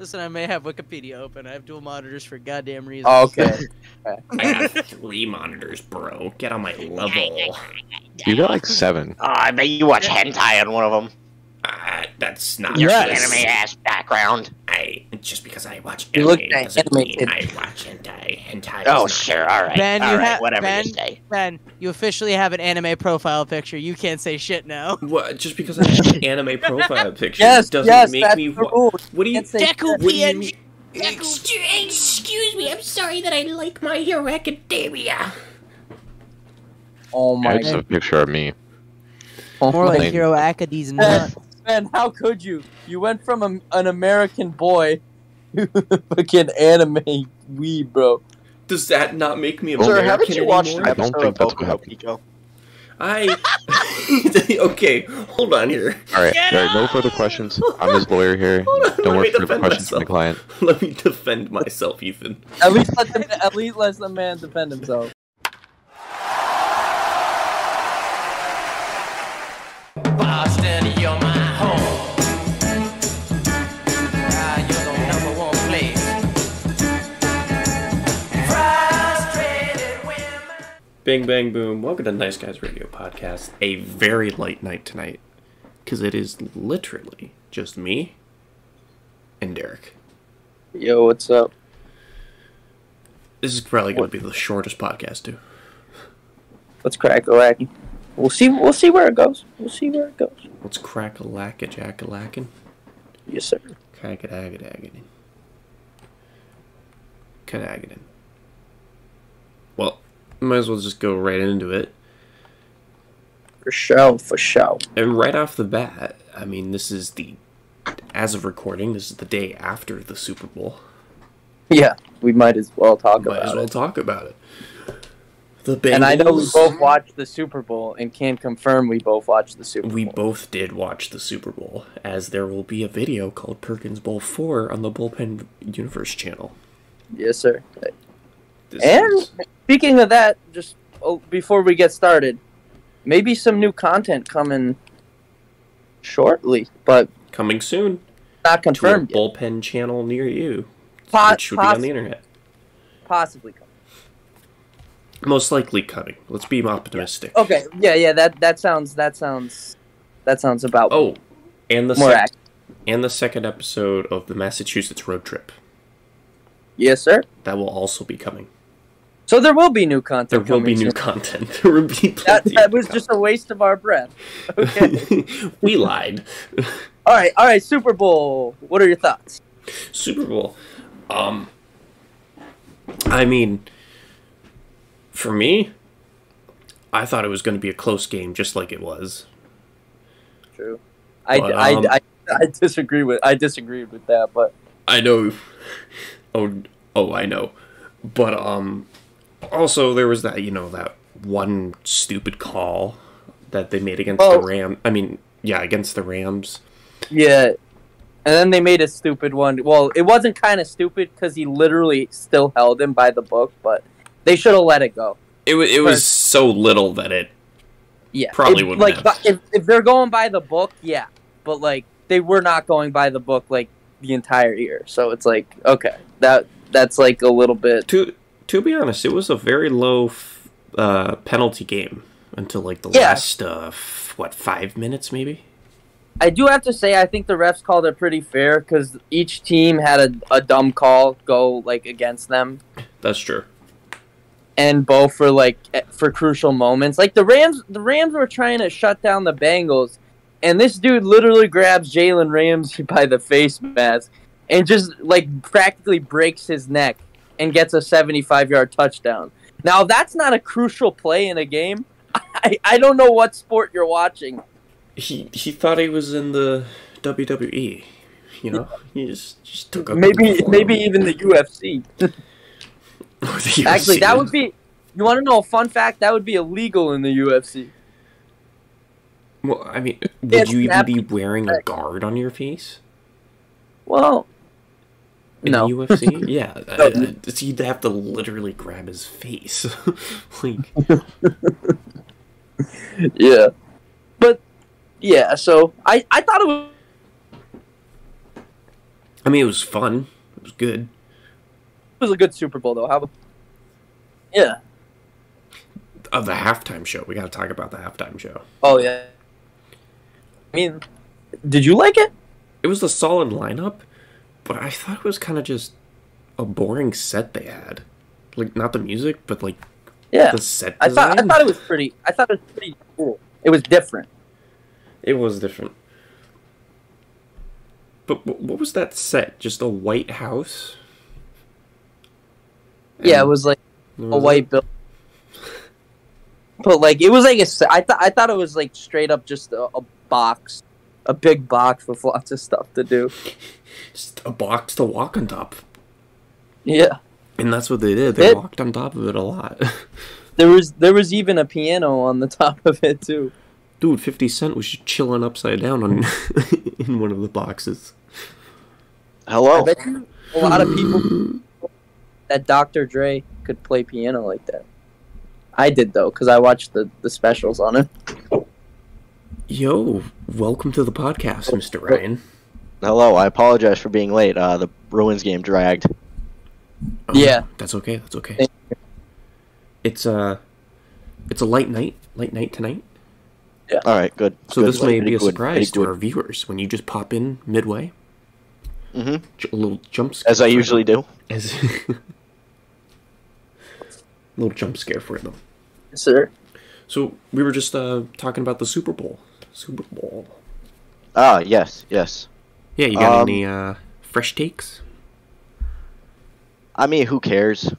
Listen, I may have Wikipedia open. I have dual monitors for goddamn reasons. Oh, okay. I got three monitors, bro. Get on my level. You got like seven. Oh, I bet you watch hentai on one of them. That's not Your Yes. anime ass background. I just because I watch You anime look at doesn't mean kid. I watch hentai. Hentai. Oh, sure. All right. Ben, all you right, ha- whatever Ben- you say. Ben, you officially have an anime profile picture. You can't say shit now. What? Just because I have an anime profile picture Yes, doesn't yes, make that's me. the What, rule. what do you? Can't say Deku What do you PNG. Excuse, excuse me, I'm sorry that I like My Hero Academia. Oh my just have a picture of me. Oh More my like Hero Acades Ben, nut. Ben, how could you? You went from a, an American boy to a fucking anime weeb, bro. Does that not make me Sir, American haven't you watched anymore? an I don't think of that's what Boku no happened. Pico? I. okay, hold on here. All right, all right. No further questions. I'm his lawyer here. Hold on, Don't let worry me further defend questions from the client. Let me defend myself, Ethan. At least let the, at least let the man defend himself. Boston, Bing, bang, boom. Welcome to Nice Guys Radio Podcast. A very light night tonight. Because it is literally just me and Derek. Yo, what's up? This is probably going to be the shortest podcast, too. Let's crack a wacky. We'll see. We'll see where it goes. We'll see where it goes. Let's crack a lack a jack a lackin'. Yes, sir. Crack it agate agate. Cadagadin. Well, might as well just go right into it. For show, For show. And right off the bat, I mean, this is the, as of recording, this is the day after the Super Bowl. Yeah, we might as well talk Might about as well it. talk about it. The Bengals. And I know we both watched the Super Bowl and can confirm we both watched the Super Bowl. We both did watch the Super Bowl, as there will be a video called Perkins Bowl 4 on the Bullpen Universe channel. Yes, sir. This And is- speaking of that, just oh, before we get started, maybe some new content coming shortly, but coming soon not to a confirmed yet. Bullpen channel near you, Po- which should be on the internet. Possibly coming. Most likely coming. Let's be optimistic. Okay, yeah, yeah. That that sounds that sounds that sounds about Oh, and the more sec- and the second episode of the Massachusetts road trip Yes, sir. that will also be coming. So there will be new content. There will be coming new soon. content. There will be That, that was just a waste of our breath. Okay. we lied. all right, all right. Super Bowl. What are your thoughts? Super Bowl. Um, I mean, for me, I thought it was going to be a close game, just like it was. True. I, But, I, um, I, I disagree with I disagreed with that, but I know. Oh, oh, I know. But um, also there was that you know that one stupid call that they made against Oh. the Ram. I mean, yeah, against the Rams. yeah. And then they made a stupid one. Well, it wasn't kind of stupid because he literally still held him by the book, but they should have let it go. It was it was so little that it Yeah, Probably If- wouldn't like have. if if they're going by the book, yeah, but like they were not going by the book like the entire year. So it's like okay, that that's like a little bit. to to be honest, it was a very low f- uh, penalty game until like the Yeah. last uh, what five minutes maybe. I do have to say I think the refs called it pretty fair because each team had a, a dumb call go like against them, That's true. and both for like eh, for crucial moments. Like the Rams, the Rams were trying to shut down the Bengals, and this dude literally grabs Jalen Ramsey by the face mask and just like practically breaks his neck and gets a 75 yard touchdown. Now that's not a crucial play in a game. I, I don't know what sport you're watching. He he thought he was in the WWE. You know, he just just took a Maybe maybe even the UFC. Actually, that would be. You want to know a fun fact? That would be illegal in the UFC. Well, I mean, would It's you even be wearing a guard on your face Well, in no. the UFC? yeah. I- I- so you'd have to literally grab his face. like, yeah, but yeah. So I I thought it was I mean, it was fun. It was good. It was a good Super Bowl though. How about? Yeah. Of the halftime show, we got to talk about the halftime show. Oh yeah. I mean, did you like it? It was a solid lineup, but I thought it was kind of just a boring set they had. Like not the music, but like Yeah. the set. I thought I thought it was pretty. I thought it was pretty cool. It was different. It was different. But what was that set? Just a white house? Yeah, it was like what a was white it? bill. But like it was like a I thought I thought it was like straight up just a, a box, a big box with lots of stuff to do. Just a box to walk on top. Yeah. And that's what they did. They It- walked on top of it a lot. There was there was even a piano on the top of it too. Dude, 50 Cent was just chilling upside down on in one of the boxes. I Hello. bet you a lot of people that Dr. Dre could play piano like that. I did though, because I watched the, the specials on it. Yo, welcome to the podcast, Mr. Ryan. Hello. I apologize for being late. Uh, the Bruins game dragged. Oh, Yeah. That's okay. That's okay. It's uh it's a light night, light night tonight. Yeah. All right. Good. So good. this may be a Pretty good, surprise to our viewers when you just pop in midway. Mm-hmm. J- A little jump scare. As I usually them. do. As little jump scare for them. Yes, sir. So we were just uh talking about the Super Bowl. Super Bowl. Ah, yes, yes. Yeah, you got Um, any uh fresh takes? I mean, who cares?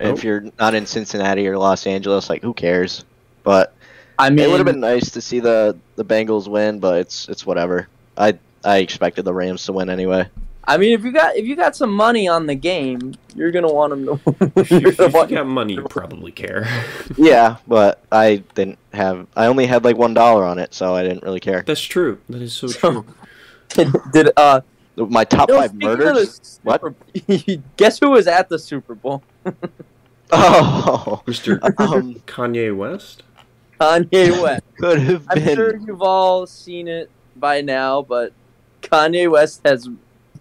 If you're not in Cincinnati or Los Angeles, like who cares? But I mean, it would have been nice to see the the Bengals win, but it's it's whatever. I I expected the Rams to win anyway. I mean, if you got if you got some money on the game, you're gonna want them to. If you, if gonna you got money, you probably care. Yeah, but I didn't have. I only had like one dollar on it, so I didn't really care. That's true. That is so So- true. did uh My top yo, five murders. the What? Guess who was at the Super Bowl? Oh, Mr. um, Kanye West? Kanye West. could have I'm sure you've all seen it by now, but Kanye West has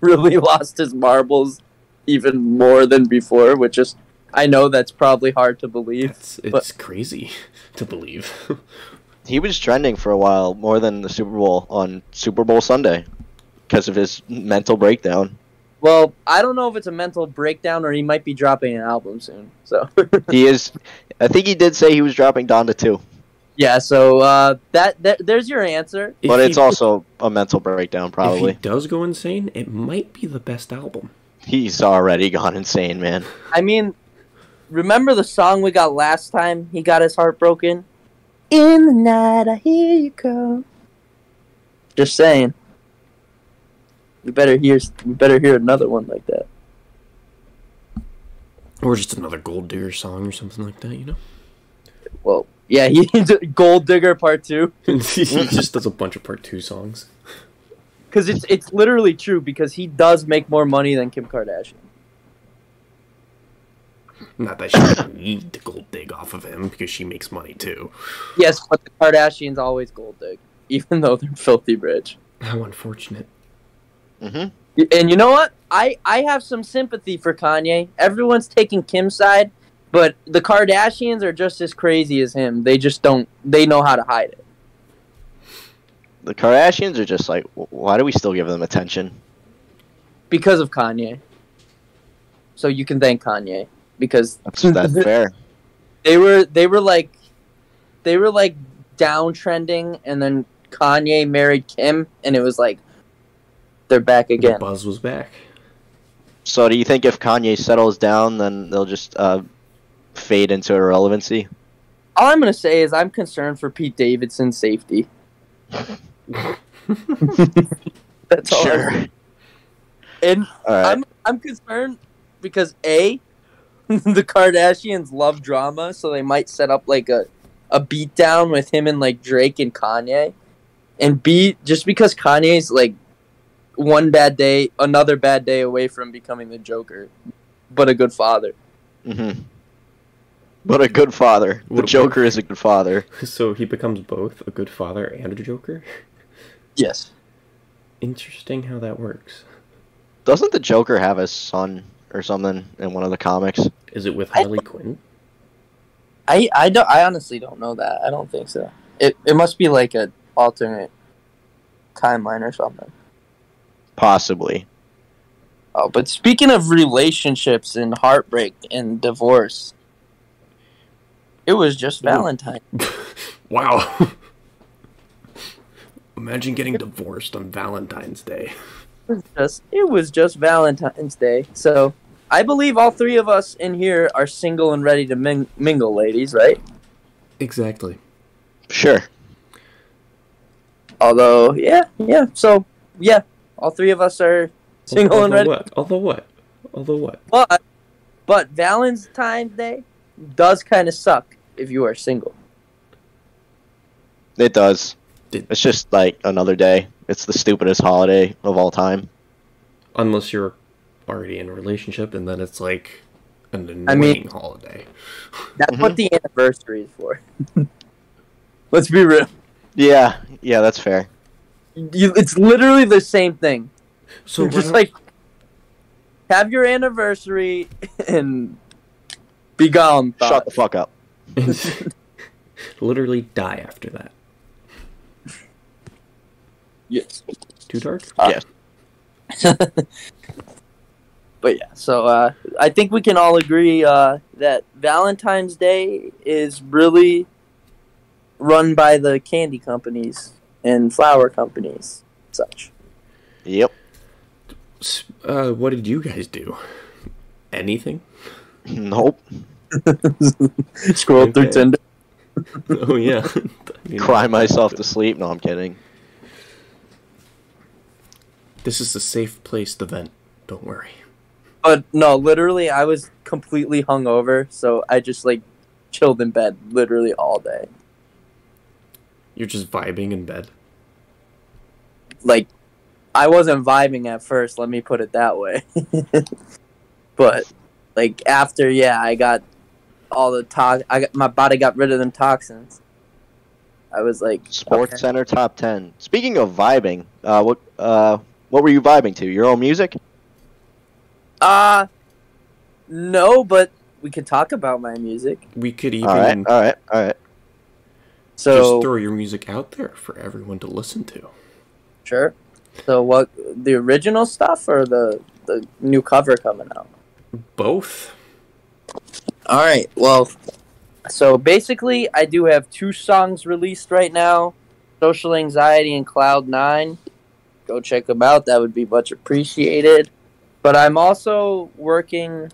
really lost his marbles even more than before, which is I know that's probably hard to believe. It's, it's But- crazy to believe. He was trending for a while more than the Super Bowl on Super Bowl Sunday because of his mental breakdown. Well, I don't know if it's a mental breakdown or he might be dropping an album soon. So He is. I think he did say he was dropping down to two, yeah, so uh, that, that there's your answer. If but he- it's also a mental breakdown. probably. If Probably he does go insane, it might be the best album. he's already gone insane, man. I mean, remember the song we got last time? He got his heart broken. In the night, I hear you come. Just saying. You better hear. You better hear another one like that. Or just another Gold Digger song or something like that, you know? Well, yeah, he Gold Digger Part Two, he just does a bunch of part two songs. because it's it's literally true because he does make more money than Kim Kardashian. Not that she would need to gold dig off of him because she makes money too. Yes, but the Kardashians always gold dig, even though they're filthy rich. How unfortunate. hmm And you know what? I I have some sympathy for Kanye. Everyone's taking Kim's side, but the Kardashians are just as crazy as him. They just don't. They know how to hide it. The Kardashians are just like, why do we still give them attention? because of Kanye. So you can thank Kanye because That's, that's fair. they were they were like they were like downtrending, and then Kanye married Kim, and it was like they're back The again. buzz was back. So, do you think if Kanye settles down, then they'll just uh, fade into irrelevancy? All I'm gonna say is I'm concerned for Pete Davidson's safety. That's all. I'm- And right. I'm I'm concerned because a the Kardashians love drama, so they might set up like a a beatdown with him and like Drake and Kanye. And B, just because Kanye's like one bad day, another bad day away from becoming the Joker, but a good father. hmm But a good father. The What Joker is a good father. So he becomes both a good father and a joker? Yes. Interesting how that works. Doesn't the Joker have a son or something in one of the comics? Is it with I- Harley Quinn? I I don't I honestly don't know that. I don't think so. It it must be like a alternate timeline or something. Possibly. Oh, but speaking of relationships and heartbreak and divorce, it was just Ooh. Valentine. Wow. Imagine getting divorced on Valentine's Day. It was just it was just Valentine's Day. So I believe all three of us in here are single and ready to ming- mingle, ladies, right? Exactly. Sure. Although, yeah, yeah. So yeah, all three of us are single and ready. what? Although what? Although what? But but Valentine's Day does kind of suck if you are single. It does. It's just like another day. It's the stupidest holiday of all time. Unless you're already in a relationship, and then it's like an annoying I mean- holiday. That's what the anniversary is for. Let's be real. Yeah, yeah, that's fair. You, it's literally the same thing. So just we're like have your anniversary and be gone. Shut the fuck up. literally die after that. Yes. Too dark? Uh, but yeah, so uh, I think we can all agree uh, that Valentine's Day is really run by the candy companies and flower companies, such. Yep. Uh, what did you guys do? Anything? Nope. Scroll through Okay. Tinder. oh yeah. I mean, Cry myself to sleep. No, I'm kidding. This is a safe place to vent. Don't worry. But no, literally, I was completely hungover, so I just like chilled in bed literally all day. You're just vibing in bed. Like, I wasn't vibing at first. Let me put it that way. but like after, yeah, I got all the tox. I got my body got rid of them toxins. I was like, Sports okay. Center top ten. Speaking of vibing, uh, what uh, what were you vibing to? Your own music? Uh no, but we could talk about my music. We could even All right, all right, all right. So just throw your music out there for everyone to listen to. sure. So what? The original stuff or the the new cover coming out? Both. All right. Well, so basically, I do have two songs released right now: "Social Anxiety" and "Cloud Nine. Go check them out. That would be much appreciated. But I'm also working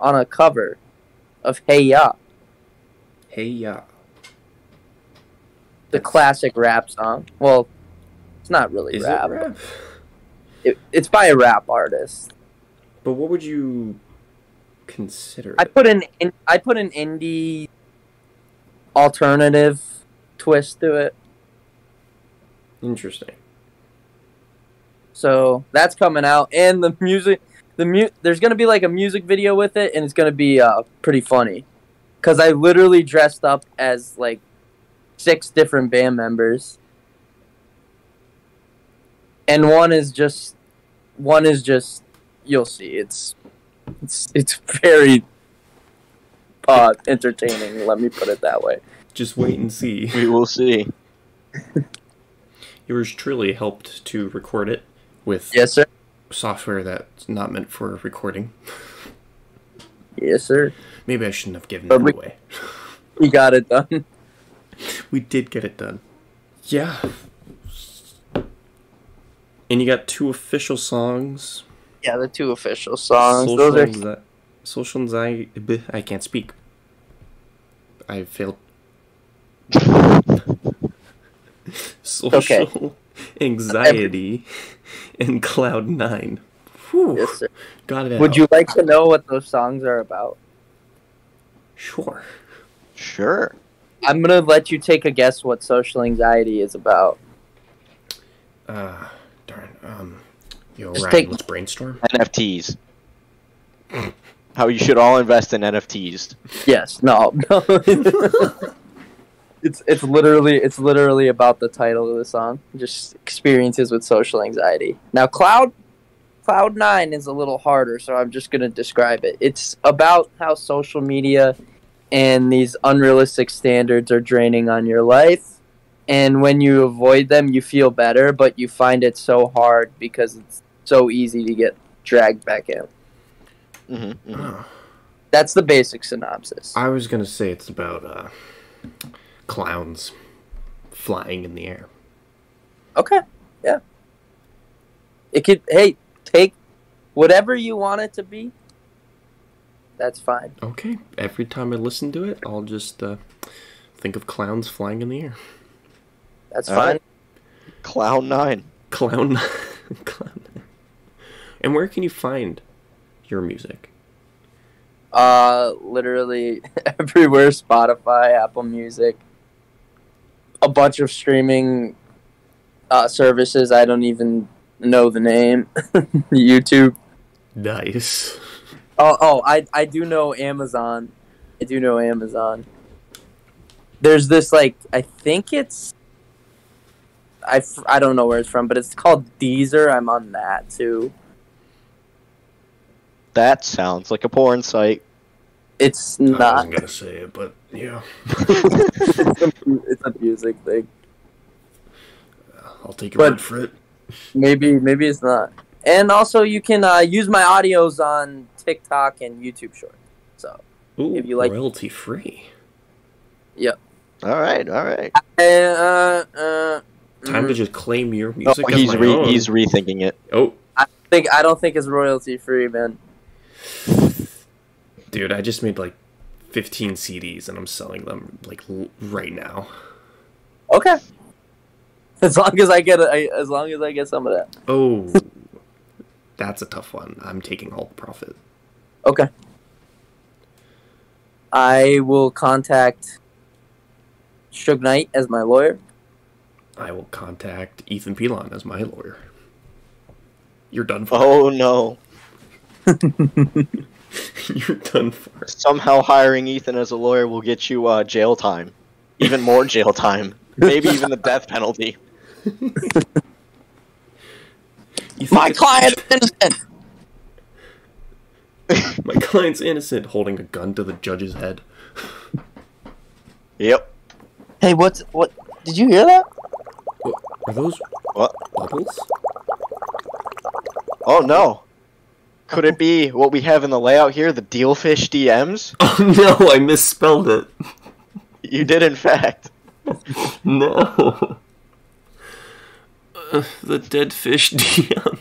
on a cover of "Hey Ya," Hey Ya. the classic rap song. Well, it's not really Is rap. it rap? It- it's by a rap artist. But what would you consider I put an in, I put an indie alternative twist to it. Interesting. So that's coming out, and the music, the mu- there's gonna be like a music video with it, and it's gonna be uh, pretty funny, cause I literally dressed up as like six different band members, and one is just, one is just, you'll see, it's, it's, it's very, uh, entertaining. Let me put it that way. Just wait and see. We will see. Yours truly helped to record it with Yes, sir. software that's not meant for recording. Yes, sir. Maybe I shouldn't have given But that we- away. You got it done. We did get it done. Yeah. And you got two official songs. Yeah, the two official songs. social, Those are anxi- social anxiety. I can't speak. I failed. Social anxiety and Cloud Nine. Whew, yes, sir. got it. Would out. you like to know what those songs are about? Sure. Sure. I'm gonna let you take a guess what social anxiety is about. Uh, darn. Um, yo, Just Ryan, take- let's brainstorm. NFTs. How you should all invest in NFTs. Yes, no, no. it's it's literally it's literally about the title of the song. Just experiences with social anxiety. Now, Cloud Cloud Nine is a little harder, so I'm just gonna describe it. It's about how social media and these unrealistic standards are draining on your life, and when you avoid them, you feel better, but you find it so hard because it's so easy to get dragged back in. hmm That's the basic synopsis. I was gonna say it's about uh, clowns flying in the air. Okay, yeah. It could. Hey, take whatever you want it to be. That's fine. Okay, every time I listen to it, I'll just uh, think of clowns flying in the air. That's All fine. right. Clown Nine. Clown, clown. And where can you find your music? Uh, literally everywhere: Spotify, Apple Music, a bunch of streaming uh, services. I don't even know the name. YouTube. Nice. Oh, oh, I I do know Amazon. I do know Amazon. There's this like I think it's I, I don't know where it's from, but it's called Deezer. I'm on that too. That sounds like a porn site. It's not. I not. wasn't gonna say it, but yeah, it's, a, it's a music thing. I'll take your But- word for it. Maybe maybe it's not. And also, you can uh, use my audios on TikTok and YouTube Short. So Ooh, if you like- royalty free. Yeah. All right, all right. uh, uh, uh, Time to mm, just claim your Oh, music as he's my re- own. he's rethinking it. Oh, I think I don't think it's royalty free, man. Dude, I just made like 15 CDs and I'm selling them like l- right now. Okay. As long as I get a, I- as long as I get some of that. Oh, that's a tough one. I'm taking all the profit. Okay. I will contact Suge Knight as my lawyer. I will contact Ethan Pelon as my lawyer. You're done for. Oh no! You're done for. Somehow hiring Ethan as a lawyer will get you uh, jail time, even more jail time, maybe even the death penalty. My it's- client is innocent. My client's innocent, holding a gun to the judge's head. Yep. Hey, what's what? Did you hear that? What, are those What? bubbles? Oh no! Could it be what we have in the layout here, the Dealfish DMs? Oh no, I misspelled it. You did, in fact. No. Uh, the dead fish DM.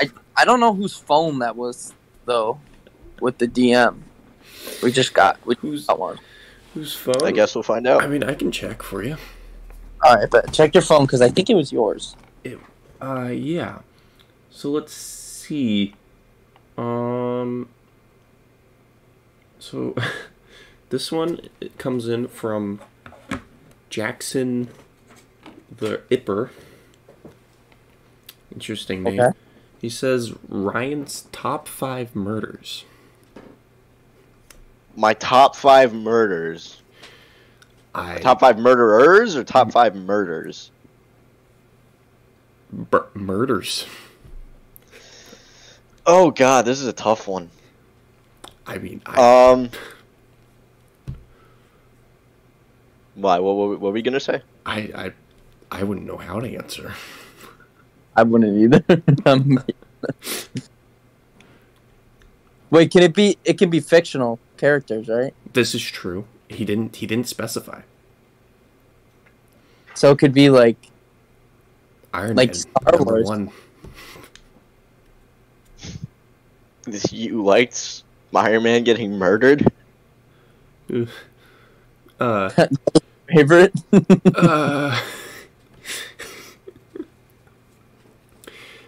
I I don't know whose phone that was though, with the DM. We just got we Who's got one. whose phone? I guess we'll find out. I mean, I can check for you. All right, but check your phone because I think it was yours. It, Uh, yeah. So let's see. Um. So, this one it comes in from Jackson, the Ipper. Interesting name. Okay. He says Ryan's top five murders. My top five murders. I Top five murderers or top five murders? bur- murders. Oh god, this is a tough one. I mean, I, Um. Why? What, what, what were we gonna say? I, I, I wouldn't know how to answer. I wouldn't either. Um, Wait, can it be? It can be fictional characters, right? This is true. He didn't. He didn't specify. So it could be like Iron Like Man Star Wars. one. This you liked Iron Man getting murdered? Uh, favorite. uh,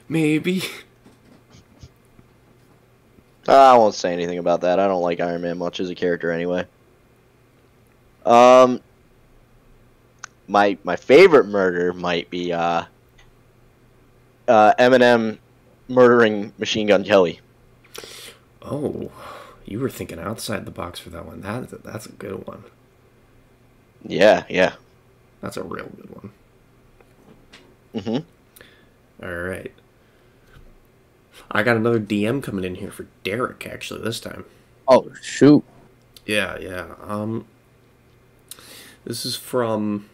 maybe. I won't say anything about that. I don't like Iron Man much as a character anyway. Um, my my favorite murder might be uh, uh, Eminem murdering Machine Gun Kelly. Oh, you were thinking outside the box for that one. That that's a good one. Yeah, yeah. That's a real good one. hmm All right. I got another DM coming in here for Derek. Actually, this time. Oh shoot. Yeah, yeah. Um, this is from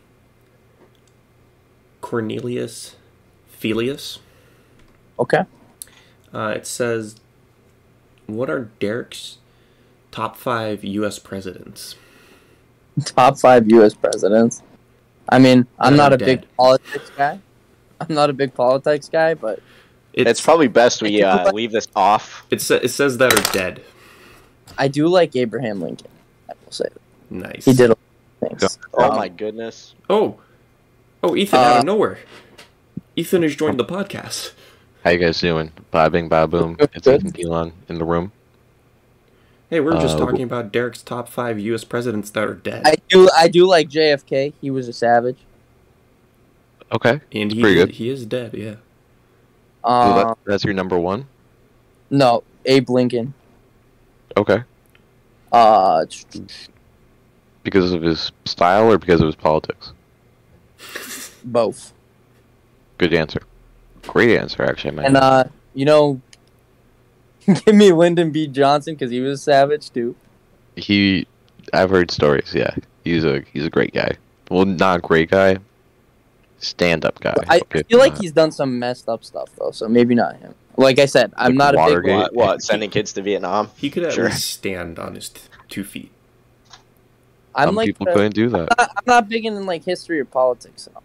Cornelius Felius. Okay. Uh, it says, "What are Derek's top five U.S. presidents?" Top five U.S. presidents. I mean, I'm That not are a big politics guy. I'm not a big politics guy, but It's probably best we uh, leave this off. It, sa- it says that are dead. I do like Abraham Lincoln. I will say that. Nice. he did a lot of things. Oh Um, my goodness. Oh, oh, Ethan out Uh, of nowhere. Ethan has joined the podcast. How you guys doing? Bada bing, bada boom. It's. Ethan Pelon in the room. Hey, we we're just Uh, talking about Derek's top five U.S. presidents that are dead, I do. I do like JFK. He was a savage. Okay. and he pretty is, good. he is dead. Yeah. So Uh, that, that's your number one? no, Abe Lincoln. Okay. Uh, Because of his style or because of his politics? both. Good answer. Great answer, actually, man. And uh, you know, give me Lyndon B. Johnson because he was a savage too. he, I've heard stories. Yeah, he's a he's a great guy. Well, not a great guy. Stand up guy. I okay, feel like uh, he's done some messed up stuff though, so maybe not him. Like I said, I'm Like not a big. Watergate. What, what? Sending kids to Vietnam? He could at Sure. least stand on his t- two feet. I'm some like people the- couldn't do that. I'm not, I'm not big in like history or politics. and all.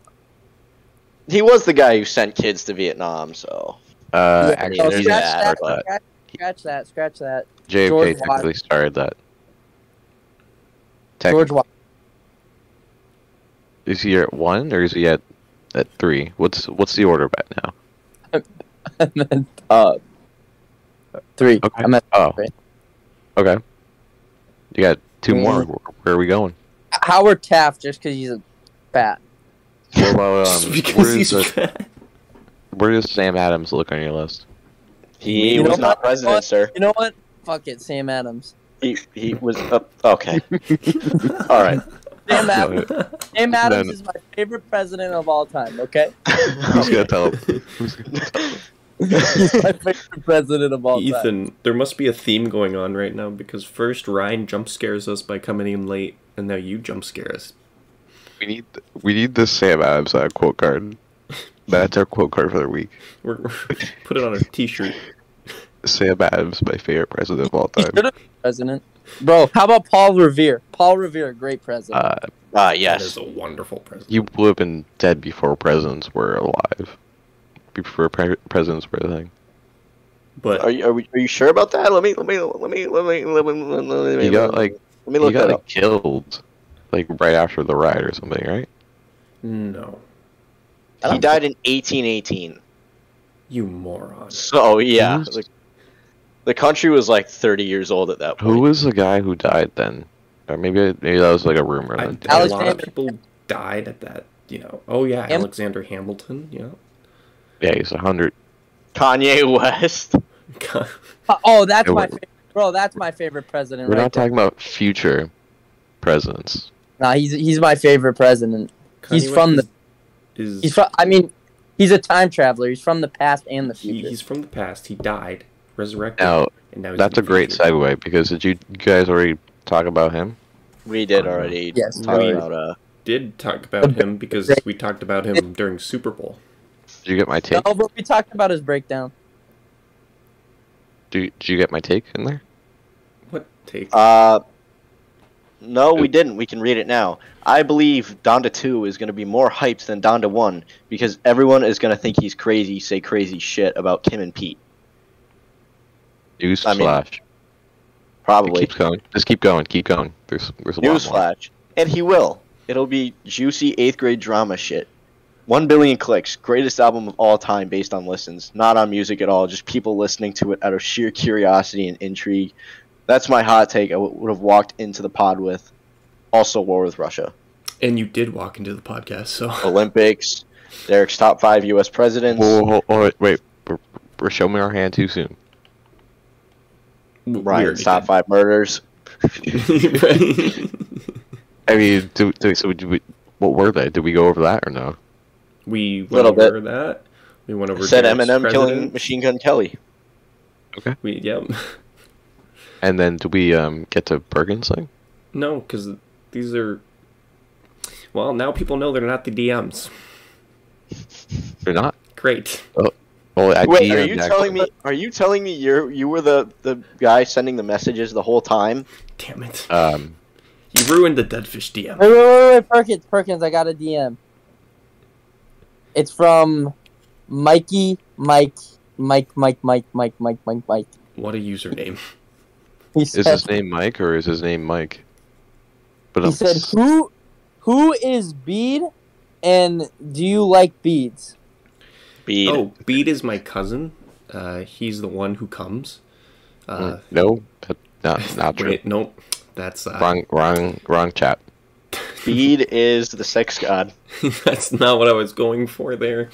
He was the guy who sent kids to Vietnam, so. Uh, Yeah, actually, so there's he that, that, that. Scratch, scratch that, scratch that. JFK George technically Washington. started that. George Washington. is he at one or is he at at three? What's what's the order bet now? and then uh, three. Okay. I'm at Oh, three. okay. You got two Mm. more. Where, where are we going? Howard Taft just because he's a fat. What about um? because he's is the, fat. where does Sam Adams look on your list? He You was not what? president, sir. You know what? Fuck it, Sam Adams. He, he was. Uh, okay. All right. Sam Adams. Sam Adams No, no. is my favorite president of all time. Okay, Who's gonna tell him? Who's gonna tell him? he's my favorite president of all time. Ethan, there must be a theme going on right now because first Ryan jump scares us by coming in late, and now you jump scare us. We need we need this Sam Adams uh, quote card. That's our quote card for the week. We're, we're put it on a T-shirt. Sam Adams, my favorite president of all time. should have been president. Bro, how about Paul Revere? Paul Revere, great president. Uh, Ah, That yes. is a wonderful president. he would have been dead before presidents were alive. Before pre- presidents were a thing. But Are you, are, we, are you sure about that? Let me let me let me let me let me let me, let me, He got like let me he look got that like up. killed, like right after the riot or something, right? no, He died in 1818. you moron. So yeah, Who's- the, the country was like 30 years old at that point. Who was the guy who died then? Or maybe maybe that was like a rumor. I, then. a lot of people died at that. You know. Oh yeah, Ham- Alexander Hamilton. Yeah. Yeah, he's a hundred. Kanye West? Uh, oh, that's my favorite. Bro, that's my favorite president. We're right not there. talking about future presidents. Nah, he's he's my favorite president. He's Kanye from West Is, He's from. I mean, he's a time traveler. He's from the past and the he, future. he's from the past. He died, resurrected, Now and now he's that's a great future. segue because did you, you guys already talk about him? We did already Yes, talk we- about uh Did talk about him because we talked about him during Super Bowl. Did you get my take? no, but we talked about his breakdown. Do, did you get my take in there? What take? uh no, we didn't. We can read it now. I believe Donda 2 is going to be more hyped than Donda 1 because everyone is going to think he's crazy, say crazy shit about Kim and Pete. News I mean. It Probably. keeps going. Just keep going. Keep going. There's there's a. Newsflash. And he will. It'll be juicy eighth grade drama shit. One billion clicks, greatest album of all time based on listens, not on music at all, just people listening to it out of sheer curiosity and intrigue. That's my hot take. I w- would have walked into the pod with. Also, war with Russia, and you did walk into the podcast, so Olympics, Derek's top five U.S. presidents. Whoa, whoa, whoa, wait, wait. We're, we're showing our hand too soon. w- we Ryan's top did. five murders. I mean, do, do, so do we, what were they? Did we go over that or no? we went Little over that. We went over Said Derek's Eminem killing. Machine Gun Kelly. Okay. We yep. And then do we um get to Perkins thing? No, because these are. Well, now people know they're not the DMs. They're not? Great. Well, I Wait, are DM'd you telling me? Are you telling me you're you were the the guy sending the messages the whole time? Damn it. Um, You ruined the Deadfish DM. Wait, wait, wait, wait, Perkins, Perkins, I got a DM. It's from Mikey, Mike, Mike, Mike, Mike, Mike, Mike, Mike, Mike. What a username. He is his name Mike or is his name Mike? But he um, said, who, who is Bead, and do you like beads? Bead. Oh, Beat is my cousin. Uh, he's the one who comes. Uh, mm, no, that- not not true. wait, nope. That's uh, Wrong, wrong, wrong chat. Bead is the sex god. that's not what I was going for there.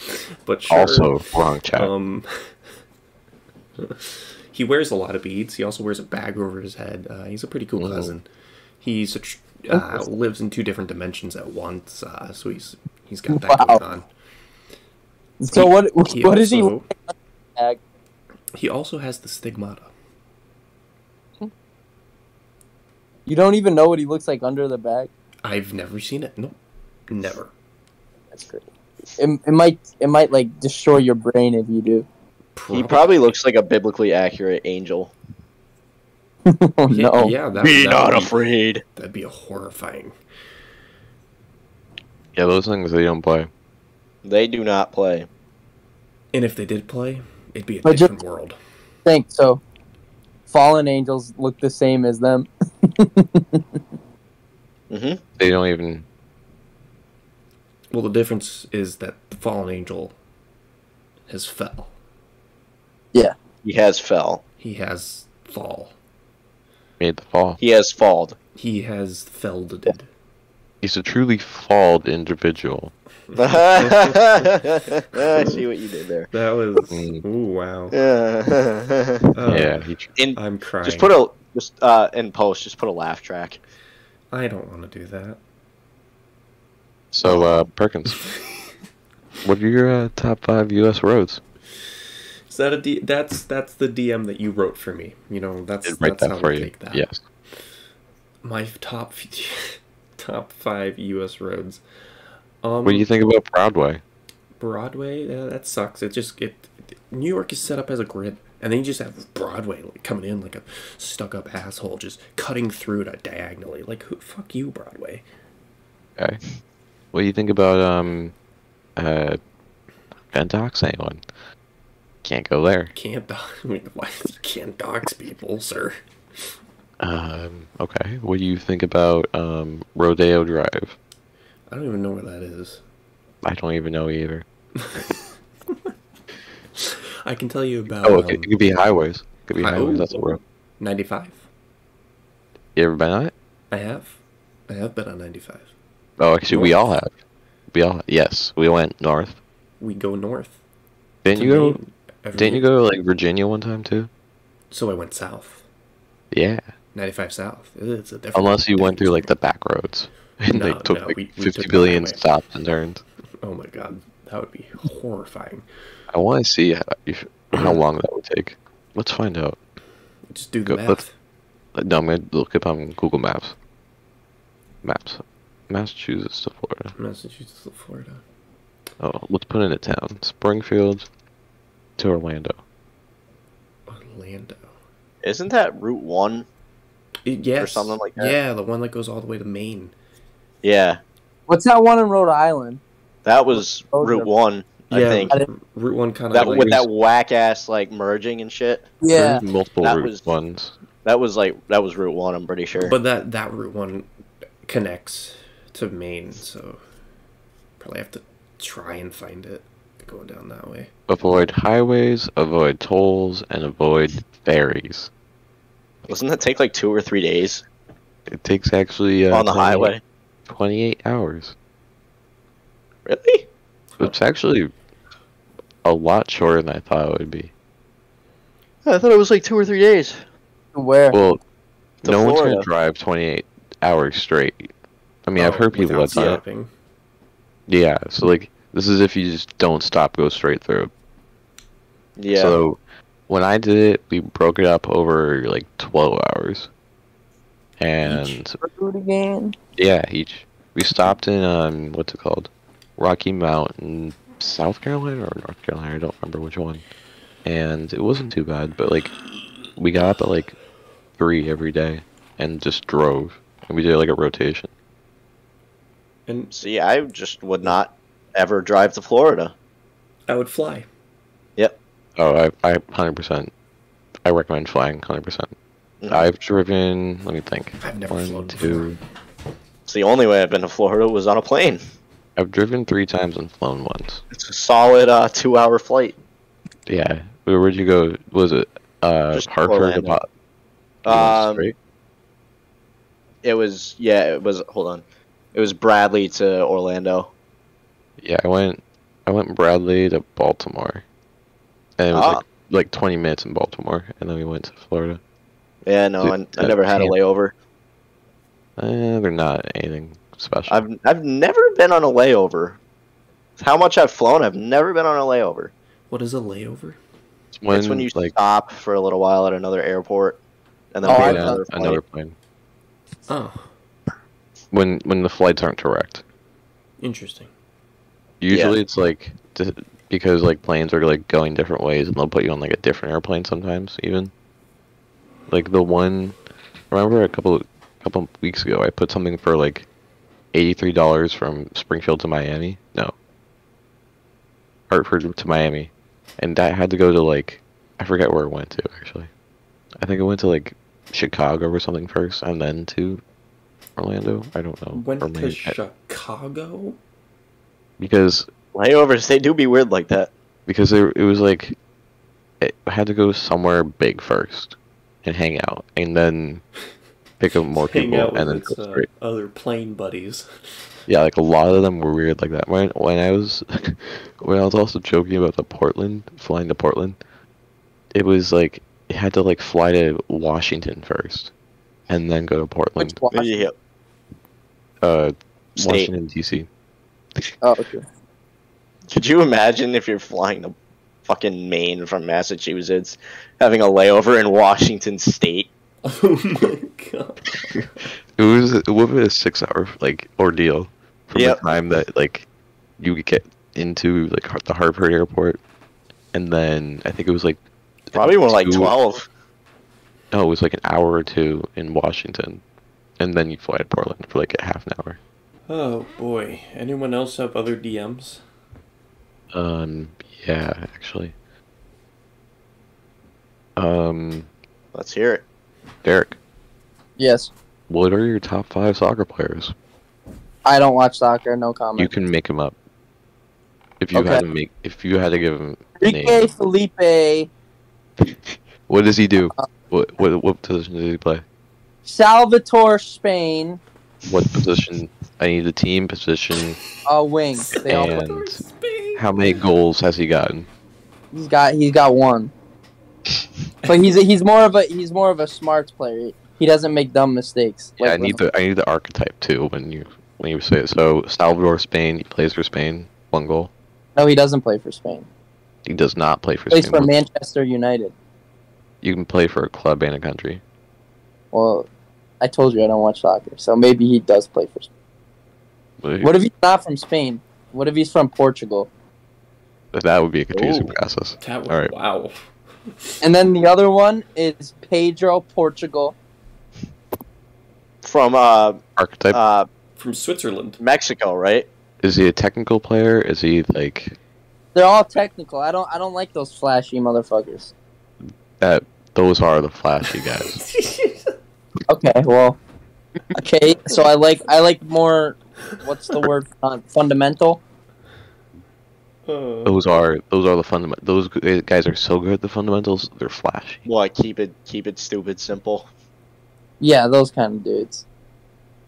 But sure. Also, wrong chat. Um, he wears a lot of beads. He also wears a bag over his head. Uh, he's a pretty cool Mhm. cousin. He's a tr- uh, lives in two different dimensions at once, uh, so he's he's got that Wow. going on. So what, He what is he? also- bag? He also has the stigmata. You don't even know what he looks like under the bag. I've never seen it. Nope, never. That's great. It, it might, it might like destroy your brain if you do. He probably looks like a biblically accurate angel. oh Yeah, no. yeah that, Be that not be- afraid. That'd be a horrifying. yeah, those things they don't play. They do not play. And if they did play, it'd be a But different world. Think so. Fallen angels look the same as them. hmm They don't even. Well, the difference is that the fallen angel has fell. He has fell. He has fall. made the fall. He has falled. He has felled. felded. He's a truly falled individual. I see what you did there. That was. Mm. Ooh, wow. Yeah. Uh, yeah, he, tr- In, I'm crying. just put a just uh in post. Just put a laugh track. I don't want to do that. so uh, Perkins. what are your uh, top five U.S. roads? Is that a D? That's that's the DM that you wrote for me. You know, that's Did write that's that how for we you. take that. Yes. My top top five U.S. roads. Um, What do you think about Broadway? Broadway? Yeah, that sucks. It just it. New York is set up as a grid, and then you just have Broadway like, coming in like a stuck-up asshole, just cutting through it diagonally. Like, who, fuck you, Broadway. Okay. What do you think about um, uh, dox anyone? Can't go there. Can't dox. I mean, why can't dox people, sir? Um, okay. What do you think about um, Rodeo Drive? I don't even know where that is. I don't even know either. I can tell you about Oh, um, it, could be highways. It could be Hi- highways. That's a road. 95. You ever been on it? I have. I have been on 95. Oh, actually, we all have. We all yes. We went north. We go north. Didn't you go? Maine every Didn't you go to like Virginia one time too? So I went south. Yeah. 95 south. It's a different. Unless you went through like the back roads and No, they took no, like we- we fifty took billion stops and turns. Oh my god, that would be horrifying. I want to see how, if, how long that would take. Let's find out. Just do the Go- math. Uh, no, I'm gonna look up on Google Maps. Maps. Massachusetts to Florida. Massachusetts to Florida. Oh, let's put in a town. Springfield to Orlando. Orlando. Isn't that Route One? Yes. something like that? Yeah, the one that goes all the way to Maine. Yeah, What's that one in Rhode Island? that was Oh, Route yeah. One. I yeah, think I Route 1 kind of that like, with that whack ass like merging and shit. Yeah. There's multiple That route was- ones. That was like that was Route One. I'm pretty sure. But that that Route 1 connects to Maine, so probably have to try and find it going down that way. Avoid highways, avoid tolls, and avoid ferries. Doesn't that take like two or three days It takes actually uh, on the 28 highway? 28 hours. Really? It's actually a lot shorter than I thought it would be. I thought it was like two or three days. Where? Well, To no one's gonna drive 28 hours straight. I mean, I've Oh, heard people without that done it. Yeah, so like this is if you just don't stop, go straight through. Yeah. So when I did it, we broke it up over like twelve hours, and Do it again. yeah, each we stopped in um what's it called, Rocky Mountain, South Carolina or North Carolina, I don't remember which one, and it wasn't too bad, but like we got up at like three every day and just drove, and we did like a rotation. And See, I just would not ever drive to Florida. I would fly. Yep. Oh, I I hundred percent, I recommend flying hundred percent. Mhm. I've driven. Let me think. I've never One, flown two. It's the only way I've been to Florida was on a plane. I've driven three times and flown once. It's a solid uh, two-hour flight. Yeah. Where would you go? Was it uh Just Hartford to Orlando. Bo- you went Um, straight? It was yeah, it was hold on. It was Bradley to Orlando. Yeah, I went. I went Bradley to Baltimore, and it was Ah. like like twenty minutes in Baltimore, and then we went to Florida. Yeah, no, I, I never had a layover. Eh, they're not anything special. I've I've never been on a layover. How much I've flown, I've never been on a layover. What is a layover? when, it's when you like stop for a little while at another airport, and then Oh, yeah, another flight. another plane. Oh, When when the flights aren't direct. interesting. Usually it's like because like planes are like going different ways, and they'll put you on like a different airplane sometimes. Even like the one, remember a couple couple weeks ago, I put something for like eighty three dollars from Springfield to Miami. No, Hartford to Miami, and that had to go to like I forget where it went to actually. I think it went to like Chicago or something first, and then to Orlando. I don't know. Went Or to maybe- Chicago. Because Layovers, they do be weird like that. because there, it was like it had to go somewhere big first and hang out and then pick up more Hang people out and with then its uh, other plane buddies. yeah like a lot of them were weird like that when when i was when i was also joking about the portland flying to portland it was like it had to like fly to washington first and then go to portland Which one? Yeah. uh State. washington dc Oh, okay. Could you imagine if you're flying to fucking Maine from Massachusetts, having a layover in Washington State? Oh my god. it was it would be a six hour like ordeal from Yep. the time that like you would get into like the Hartford airport and then I think it was like Probably more like twelve. No, it was like an hour or two in Washington, and then you fly to Portland for like a half an hour. Oh boy. Anyone else have other DMs? Um, yeah, actually. Um, Let's hear it. Derek, Yes. what are your top five soccer players? I don't watch soccer. No comment. You can make them up. If you Okay. had to make, if you had to give him Enrique names, Felipe what does he do? What what what position does he play? Salvatore Spain, What position? I need the team position. uh, wing. They And how many goals has he gotten? he's got he's got one. But he's a, he's more of a he's more of a smart player. He doesn't make dumb mistakes. Yeah, I need the I need the archetype too when you when you say it. So Salvador Spain, he plays for Spain, one goal. No, he doesn't play for Spain. He does not play for He plays Spain. for Manchester United. You can play for a club and a country. Well, I told you I don't watch soccer, so maybe he does play for Spain. What if he's not from Spain? What if he's from Portugal? that would be a confusing Ooh. process. That All right. Wow. And then the other one is Pedro Portugal. From uh, Archetype uh, From Switzerland. Mexico, right? is he a technical player? Is he like They're all technical. I don't I don't like those flashy motherfuckers. that? Those are the flashy guys. Okay, well, okay. So I like I like more. What's the word? Uh, fundamental. Uh, those are those are the fundament. Those guys are so good at the fundamentals. They're flashy. Well, keep it keep it stupid simple. Yeah, those kind of dudes.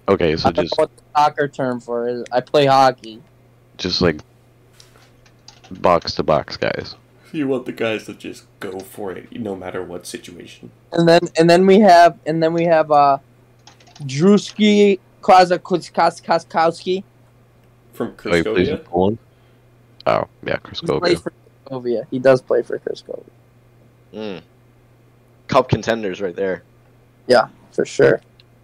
Okay, so I don't just know what the soccer term for it. I play hockey. just like box to box guys. you want the guys that just go for it, no matter what situation. And then and then we have and then we have uh Drewski Kazakowski. From Oh, plays in Poland. Oh yeah, He plays Kraskova. for Krakovia. He does play for Krakovia. Mm. Cup contenders right there. Yeah, for sure.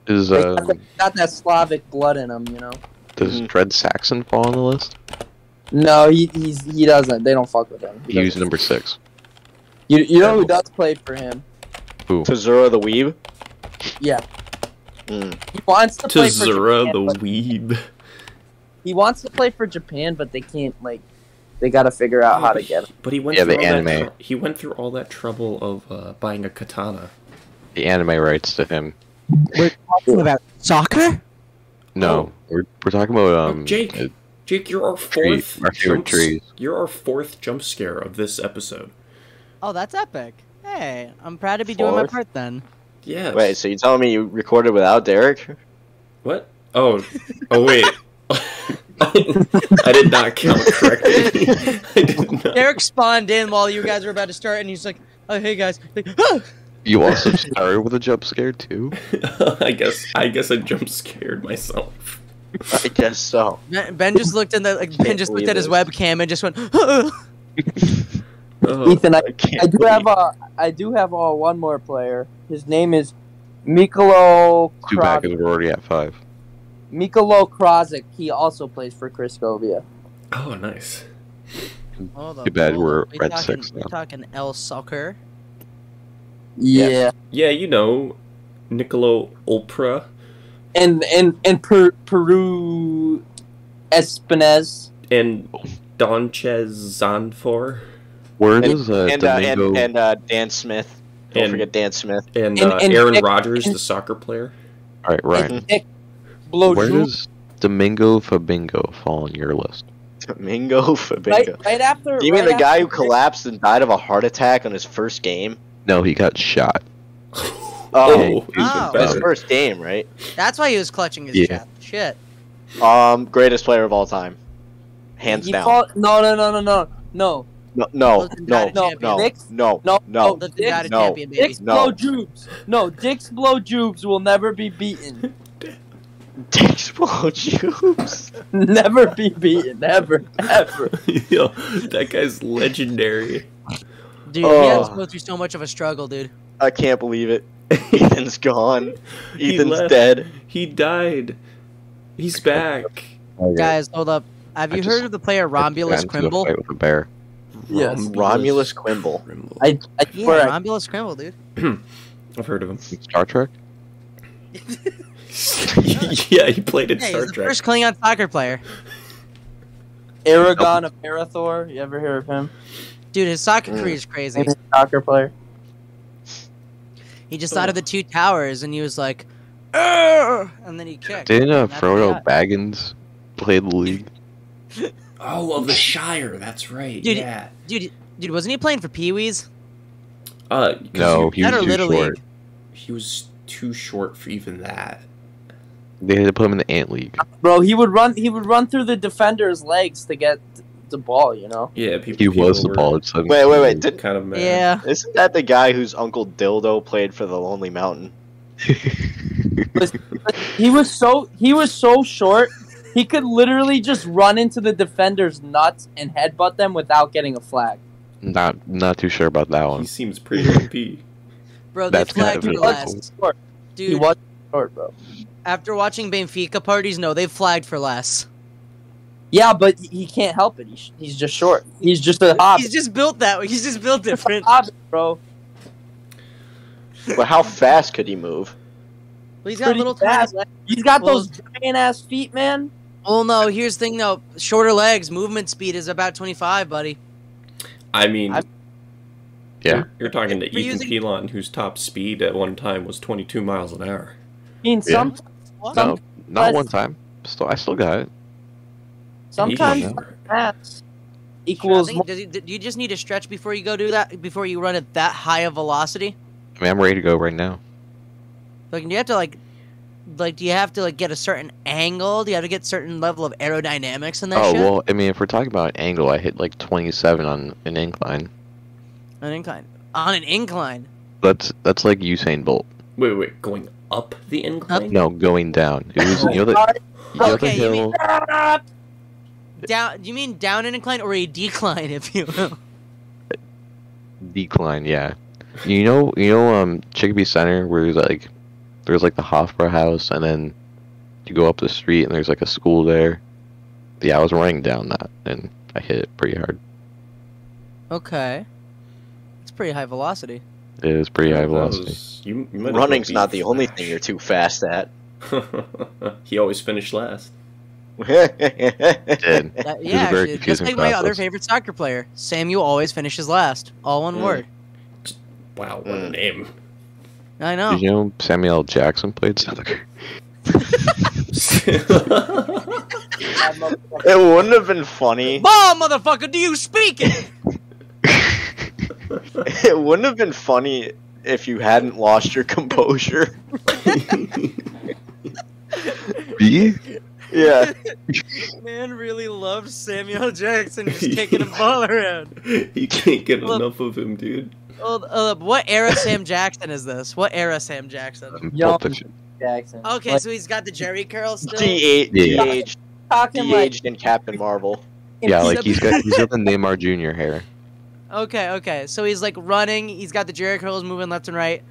Is They uh, got, that- got that Slavic blood in him, you know. does Mhm. Dread Saxon fall on the list? No, he he's he doesn't. They don't fuck with him. He He's number six. You you know who does play for him? Who? Tazura the Weeb. Yeah, Mm. he wants to play for Tazura Japan, the but weeb. he wants to play for Japan, but they can't like. They got to figure out how to get him. But he went Yeah, through the all anime. that he went through all that trouble of uh, buying a katana. The anime rights to him. We're talking about soccer? No, Oh. we're, we're talking about um. Jake. uh, Jake, you're our Tree- fourth our favorite jump trees. You're our fourth jump scare of this episode. Oh, that's epic. Hey, I'm proud to be doing my part then. Yes. Wait, so you telling me you recorded without Derek? What? Oh. Oh wait. I did not count correctly. I did not. Derek spawned in while you guys were about to start, and he's like, "Oh, hey guys." Like, "Ah!" You also started with a jump scare too. I guess I guess I jump scared myself. I guess so. Ben Ben just looked in the like Ben just looked believe at his this. webcam and just went. "Ah!" Oh, Ethan, I, I I do believe- have uh, I do have uh, one more player. His name is Mikolo Too bad Krosic. because we're already at five. Mikolo Krosic. He also plays for Kriskovia. oh, nice. Hold Too bad we're We at talking, six we now. talking L soccer. Yeah, Yeah, you know, Nicolo Ulpra and and and per, Peru Espinez. and Donchez Zanfor Where And- does uh, and, uh, and, Domingo? and uh, Dan Smith. Don't And- forget Dan Smith. and, And- uh, and- Aaron and- Rodgers, the soccer player. All right, Ryan. And Nick Blow Where does Domingo Fabingo fall on your list? Domingo Fabingo. right after. You mean right the guy who collapsed and died of a heart attack on his first game? No, he got shot. Oh, Hey, Oh. his first game, right? That's why he was clutching his Yeah. chat. Shit. Um, greatest player of all time, hands He down. fall- no, no, no, no, no, no. No, no, oh, Wilson no, no, champion. no, no, no, no, The Dick- got a no. champion, baby. Dick's No. blow jubes. No, Dick's blow jubes will never be beaten. Dick's blow juice. never be beaten. Ever, ever. Yo, that guy's legendary. Dude, he had to Oh. go through so much of a struggle, dude. I can't believe it. Ethan's gone. Ethan's left. dead. He died. He's back. Guys, hold up. Have you just- heard of the player Got Romulus Crimble? fight with a bear. Yes. Romulus Quimble. Crimble. I, I Yeah, swear. I, Romulus Crimble, dude. I've heard of him. Star Trek. yeah, he played in Yeah, Star he's the Trek. first Klingon soccer player. Aragon of Arathor. You ever hear of him? Dude, his soccer Mm. career is crazy. He's a soccer player. He just thought of the two towers and he was like, "Arr!" and then he kicked. Didn't uh, And that's what he Frodo. Baggins play the league? Oh, of the Shire. That's right. Dude, yeah. Dude, dude, wasn't he playing for Pee Wees? Uh, 'cause No, he, he was too Little short. League? he was too short for even that. They had to put him in the Ant League. Bro, he would run. He would run through the defender's legs to get the ball. You know. Yeah, people. He was the ball at 17. Wait, wait, wait. Did, Kind of mad. Yeah. isn't that the guy whose Uncle Dildo played for the Lonely Mountain? He was so he was so short. He could literally just run into the defender's nuts and headbutt them without getting a flag. not not too sure about that one. He seems pretty OP. Bro, they That's kind flagged of for a- less. Short. Dude, He was short, bro. after watching Benfica parties, no, they flagged for less. Yeah, but he can't help it. He's, he's just short. He's just a hobbit. He's just built that way. He's just built He's a different. hobbit, bro. But how fast could he move? But he's got Pretty little fast. He's got Well- those giant ass feet, man. Well, no, here's the thing though. Shorter legs, movement speed is about 25, buddy. I mean, I- Yeah. you're, you're talking to For Ethan using- Pelon, whose top speed at one time was 22 miles an hour. I mean, Yeah. some What? No, not But- one time. Still, I still got it. sometimes Ethan- fast I equals think- more. does he- do you just need to stretch before you go do that? Before you run at that high of velocity? I mean, I'm ready to go right now. Like, you have to like, like, do you have to like get a certain angle? Do you have to get certain level of aerodynamics in that oh shit? well, I mean, if we're talking about angle, I hit like 27 on an incline. An incline. On an incline. That's that's like Usain Bolt. Wait, wait, going up the incline? No, going down. It was you know the, you know the Okay, you mean- hill. Down? Do you mean down an incline or a decline, if you will? decline, yeah. You know, you know, um, Chicopee Center, where there's like, there's like the Hofbräu house, and then you go up the street, and there's like a school there. Yeah, I was running down that, and I hit it pretty hard. Okay. It's pretty high velocity. It was pretty high velocity. was- you- you Running's not be the only thing you're too fast at. he always finished last. Did. That, yeah, very actually, just confusing like my other favorite soccer player, Samuel always finishes last. All one Mm. word. Wow, what a Mm. name. I know. Did you know Samuel L. Jackson played soccer? it wouldn't have been funny. Ball, motherfucker, do you speak it? It wouldn't have been funny if you hadn't lost your composure. Me? Yeah. Man really loves Samuel Jackson just kicking a ball around. you can't get Well- enough of him, dude. Hold, hold up, what era Sam Jackson is this? What era Sam Jackson? Um, Young Jackson. Okay, Like, so he's got the Jerry curl still. He, a- he Yeah. aged, talking he like aged in Captain Marvel. Yeah, like he's got he's got the Neymar Jr. hair. Okay, okay. So he's like running. He's got the Jerry curls moving left and right,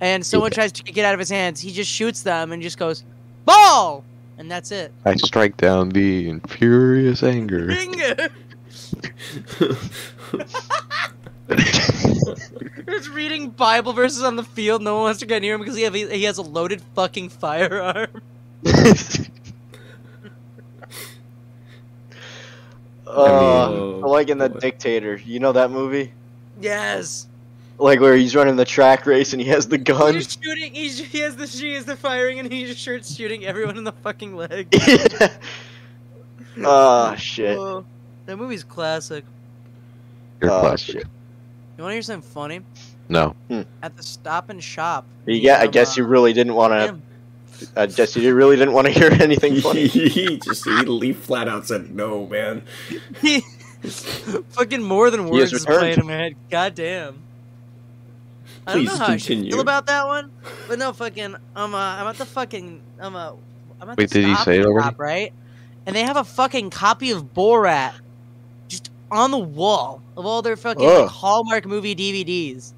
and someone tries to get out of his hands. He just shoots them and just goes, "Ball!" And that's it. I strike down thee in furious anger. Finger. He's reading Bible verses on the field. No one wants to get near him because he, have, he has a loaded fucking firearm. Uh, Oh, like in The boy. Dictator. You know that movie? Yes. Like where he's running the track race and he has the gun. He's shooting. He's, he has the he has the firing, and he just starts shooting everyone in the fucking leg. oh shit. Oh, that movie's classic. You're Oh, classic. shit. You want to hear something funny? No. At the Stop and Shop. Yeah, I um, guess you uh, really didn't want to. damn. I guess you really didn't want to hear anything funny. he just he leaf flat out said no, man. he, fucking more than He words is playing in my head. God damn. I don't know Please how I should feel about that one, but no, fucking, I'm, uh, I'm at the fucking, I'm, uh, I'm at Wait, the did he Stop say it and already? Right? And they have a fucking copy of Borat just on the wall of all their fucking like, Hallmark movie DVDs,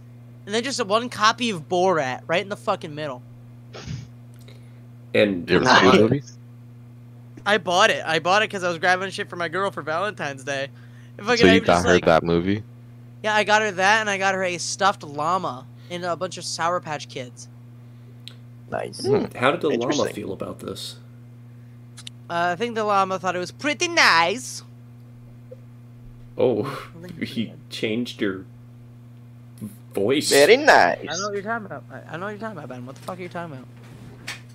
and then just one copy of Borat right in the fucking middle. And You ever Nice. see the movie? I bought it. I bought it because I was grabbing shit for my girl for Valentine's Day. And fucking, So I you just, got her like, that movie? Yeah, I got her that, and I got her a stuffed llama and a bunch of Sour Patch Kids. Nice. Hmm. how did the llama feel about this? Uh, I think the llama thought it was pretty nice. Oh, I think it's he changed your voice. Very nice. I nice. know what you're talking about. I I know what you're talking about, Ben. What the fuck are you talking about?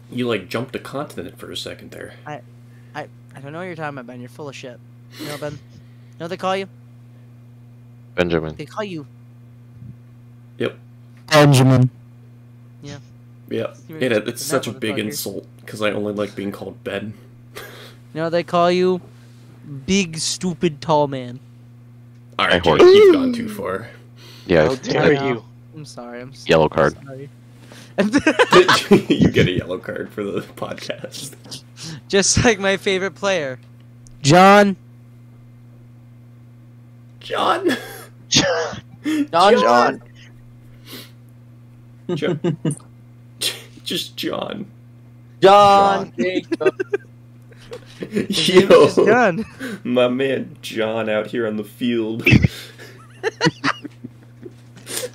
You like jumped a continent for a second there. I I, I don't know what you're talking about, Ben. You're full of shit. You know, Ben? You know what they call you? Benjamin. They call you. Yep. Benjamin. Yeah, You and it, it's that such a big insult because I only like being called Ben. You know what they call you? Big, stupid, tall man. All right, horse. You've gone too far. Yeah, How dare I you? I'm sorry. I'm s- Yellow card. sorry. you get a yellow card for the podcast. Just like my favorite player, John. John. John. John. John. Jo- Just John. John Jacob. Yo, John. my man John out here on the field.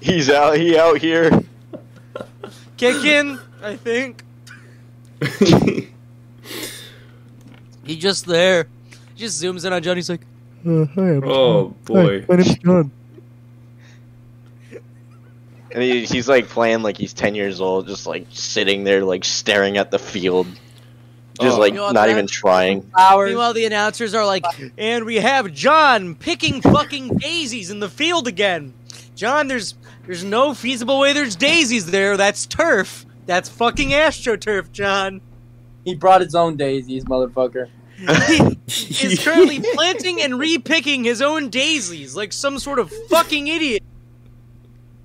He's out. He out here. Kicking, I think. He just there. He just zooms in on John. He's like, uh, "Hi, I'm oh boy. my name's John." And he, he's like playing like he's 10 years old, just like sitting there, like staring at the field. Just Oh. like You not even trying. Flowers. Meanwhile, the announcers are like, "And we have John picking fucking daisies in the field again." John, there's there's no feasible way there's daisies there. That's turf. That's fucking astroturf, John. He brought his own daisies, motherfucker. He is currently planting and repicking his own daisies like some sort of fucking idiot.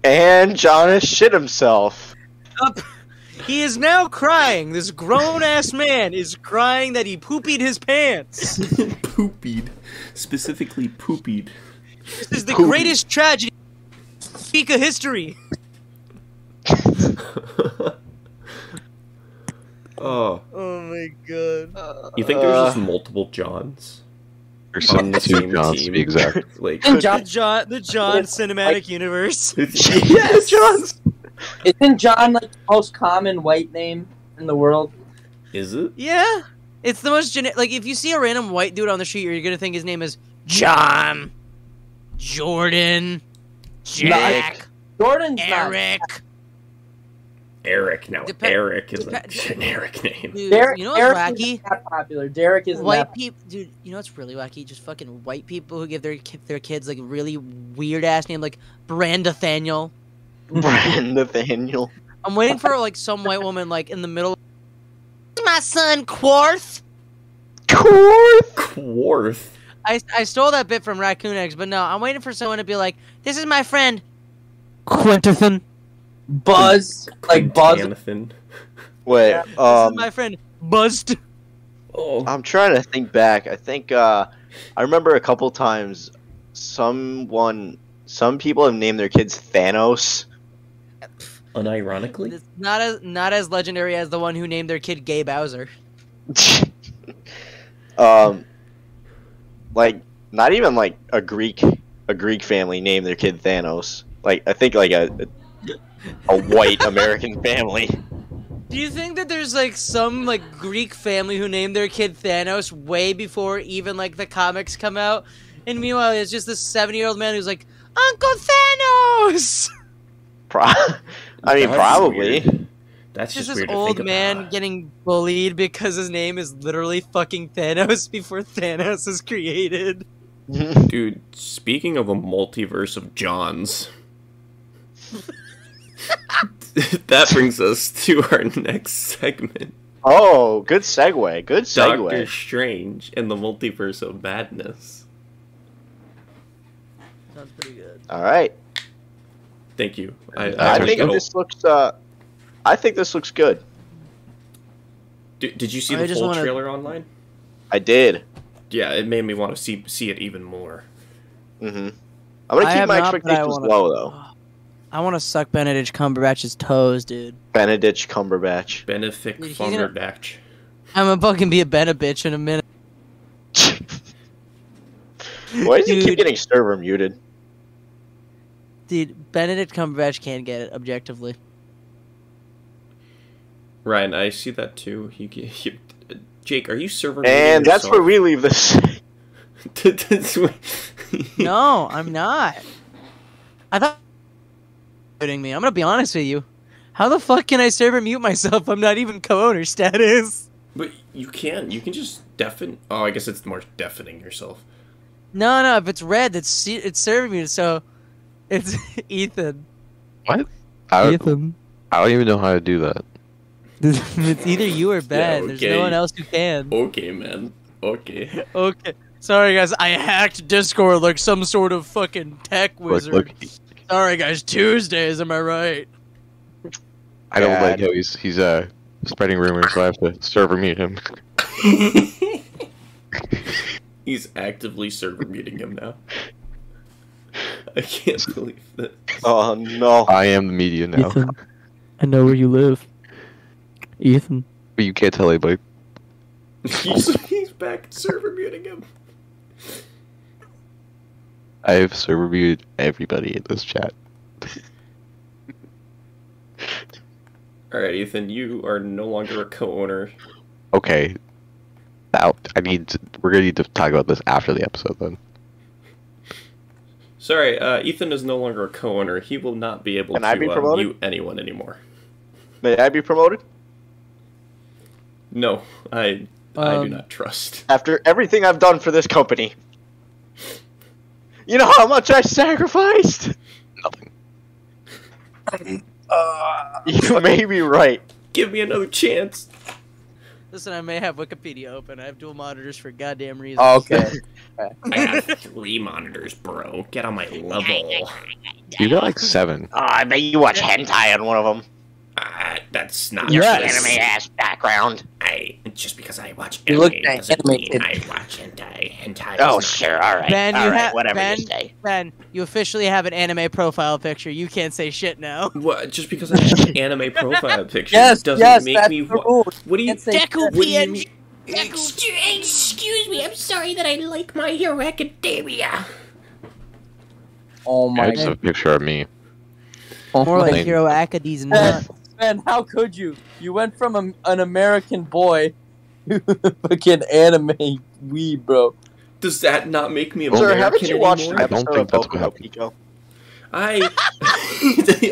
And John has shit himself. Up. He is now crying. This grown ass man is crying that he poopied his pants. poopied. Specifically poopied. This is the Poopy. greatest tragedy. Speak of history. oh, Oh my god. you think there's Uh, just multiple Johns There's on the two same Johns to team? be exact. like, John, John, the John cinematic universe. yes, Johns. isn't John like the most common white name in the world? is it? Yeah, it's the most generic. Like if you see a random white dude on the street, you're gonna think his name is John, Jordan, Jack, Jordan's not. Eric. Eric. Now, Depe- Eric is a generic name. Dude, Derek, you know what's Derek wacky? isn't that popular. Derek is White people, dude. You know what's really wacky? Just fucking white people who give their their kids like really weird ass name, like Brand Nathaniel. Brand Nathaniel. I'm waiting for like some white woman like in the middle. My son Quarth. Quarth. Quarth. I, I stole that bit from Raccoon Eggs, but no, I'm waiting for someone to be like, "This is my friend Quinterthan. Buzz, like Buzz. Quintanathan. Wait, this um, is my friend Buzzed." Oh, I'm trying to think back. I think uh, I remember a couple times someone, some people have named their kids Thanos. Unironically. It's not as not as legendary as the one who named their kid Gay Bowser. um, like not even like a Greek, a Greek family named their kid Thanos. Like I think like a a white American family. Do you think that there's like some like Greek family who named their kid Thanos way before even like the comics come out? And meanwhile, it's just this seven-year-old man who's like, Uncle Thanos. Pro- I mean, That's probably. weird. That's Just just, this weird to old think man about. getting bullied because his name is literally fucking Thanos before Thanos is created. Dude, speaking of a multiverse of Johns, that brings us to our next segment oh, good segue. Good segue. Doctor segue. Strange and the Multiverse of Madness. Sounds pretty good. All right. Thank you. I, I Doctor think Strange. this looks. Uh, I think this looks good. Did, did you see I the full wanna- trailer online? I did. Yeah, it made me want to see see it even more. Mm-hmm. I'm gonna keep my not, expectations wanna- low though. I want to suck Benedict Cumberbatch's toes, dude. Benedict Cumberbatch. Benefic Dude, he's gonna- Funderbatch. I'm gonna fucking be a Benebitch in a minute. Why does he keep getting server muted? Dude, Benedict Cumberbatch can't get it objectively. Ryan, I see that too. He, he, Jake, are you server? And that's where we leave this. No, I'm not. I thought muting me. I'm gonna be honest with you. How the fuck can I server mute myself? I'm not even co-owner status. But you can. You can just deafen. Oh, I guess it's more deafening yourself. No, no. If it's red, it's se- it's server muted. So it's Ethan. What? I don't, Ethan. I don't even know how to do that. it's either you or Ben. There's okay. no one else who can. Okay, man. Okay. Okay. Sorry, guys. I hacked Discord like some sort of fucking tech wizard. look, Sorry, guys. Tuesdays, am I right? I don't like how he's he's uh spreading rumors, so I have to server mute him. He's actively server muting him now. I can't believe that. oh no. I am the media now, Ethan, I know where you live. Ethan. but you can't tell anybody. He's, he's back server muting him. I have server muted everybody in this chat. All right, Ethan, you are no longer a co-owner. Okay. Now I need. To, we're gonna need to talk about this after the episode then. Sorry, uh, Ethan is no longer a co-owner. He will not be able Can to I be uh, mute anyone anymore. May I be promoted? No, I I do Um, not trust. After everything I've done for this company. You know how much I sacrificed? Nothing. You may be right. Give me another chance. Listen, I may have Wikipedia open. I have dual monitors for goddamn reasons. Oh, okay. I got three monitors, bro. Get on my level. You got like seven. Oh, I bet you watch hentai on one of them. Uh, that's not Your Yes. anime ass background. I just because I watch You anime look doesn't anime mean kids. I watch hentai. Hentai. Oh, is not- sure. All right. Ben, all you right, have whatever Ben, you say. Ben, you officially have an anime profile picture. You can't say shit now. What? Just because I have an anime profile picture Yes, doesn't yes, make that's me. the Wa- rule. what do you? Can't say Deku What do you PNG. mean? Deku, excuse me, I'm sorry that I like My Hero Academia. Oh my just have a picture of me. Oh More like Hero Academia. Ben, Ben, how could you? You went from a, an American boy to fucking anime weeb, bro. Does that not make me Sir, haven't you watched anymore? an I don't think of that's what Boku no. Pico? I.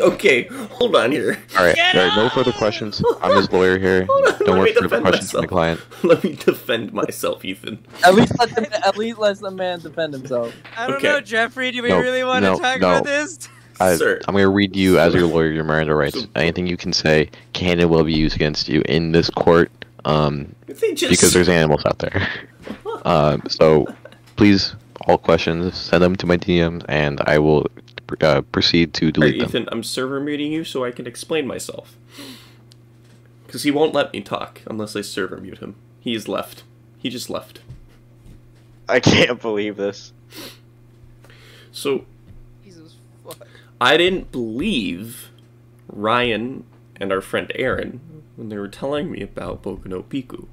okay, hold on here. All right, all right. No further questions. I'm his lawyer here. Hold on, Don't let worry me further defend questions from the client. Let me defend myself, Ethan. At least let the at least let the man defend himself. I don't Okay. know, Jeffrey. Do we No, really want no, to talk no. about this? I, Sir. I'm going to read you as your lawyer your Miranda rights. So- Anything you can say can and will be used against you in this court. Um, just because there's animals out there. Um, so please, all questions, send them to my DMs, and I will uh, proceed to Alright, delete them. Ethan, I'm server muting you so I can explain myself. Because he won't let me talk unless I server mute him. He's left. He just left. I can't believe this. So Jesus fuck. I didn't believe Ryan and our friend Aaron when they were telling me about Boku no Pico.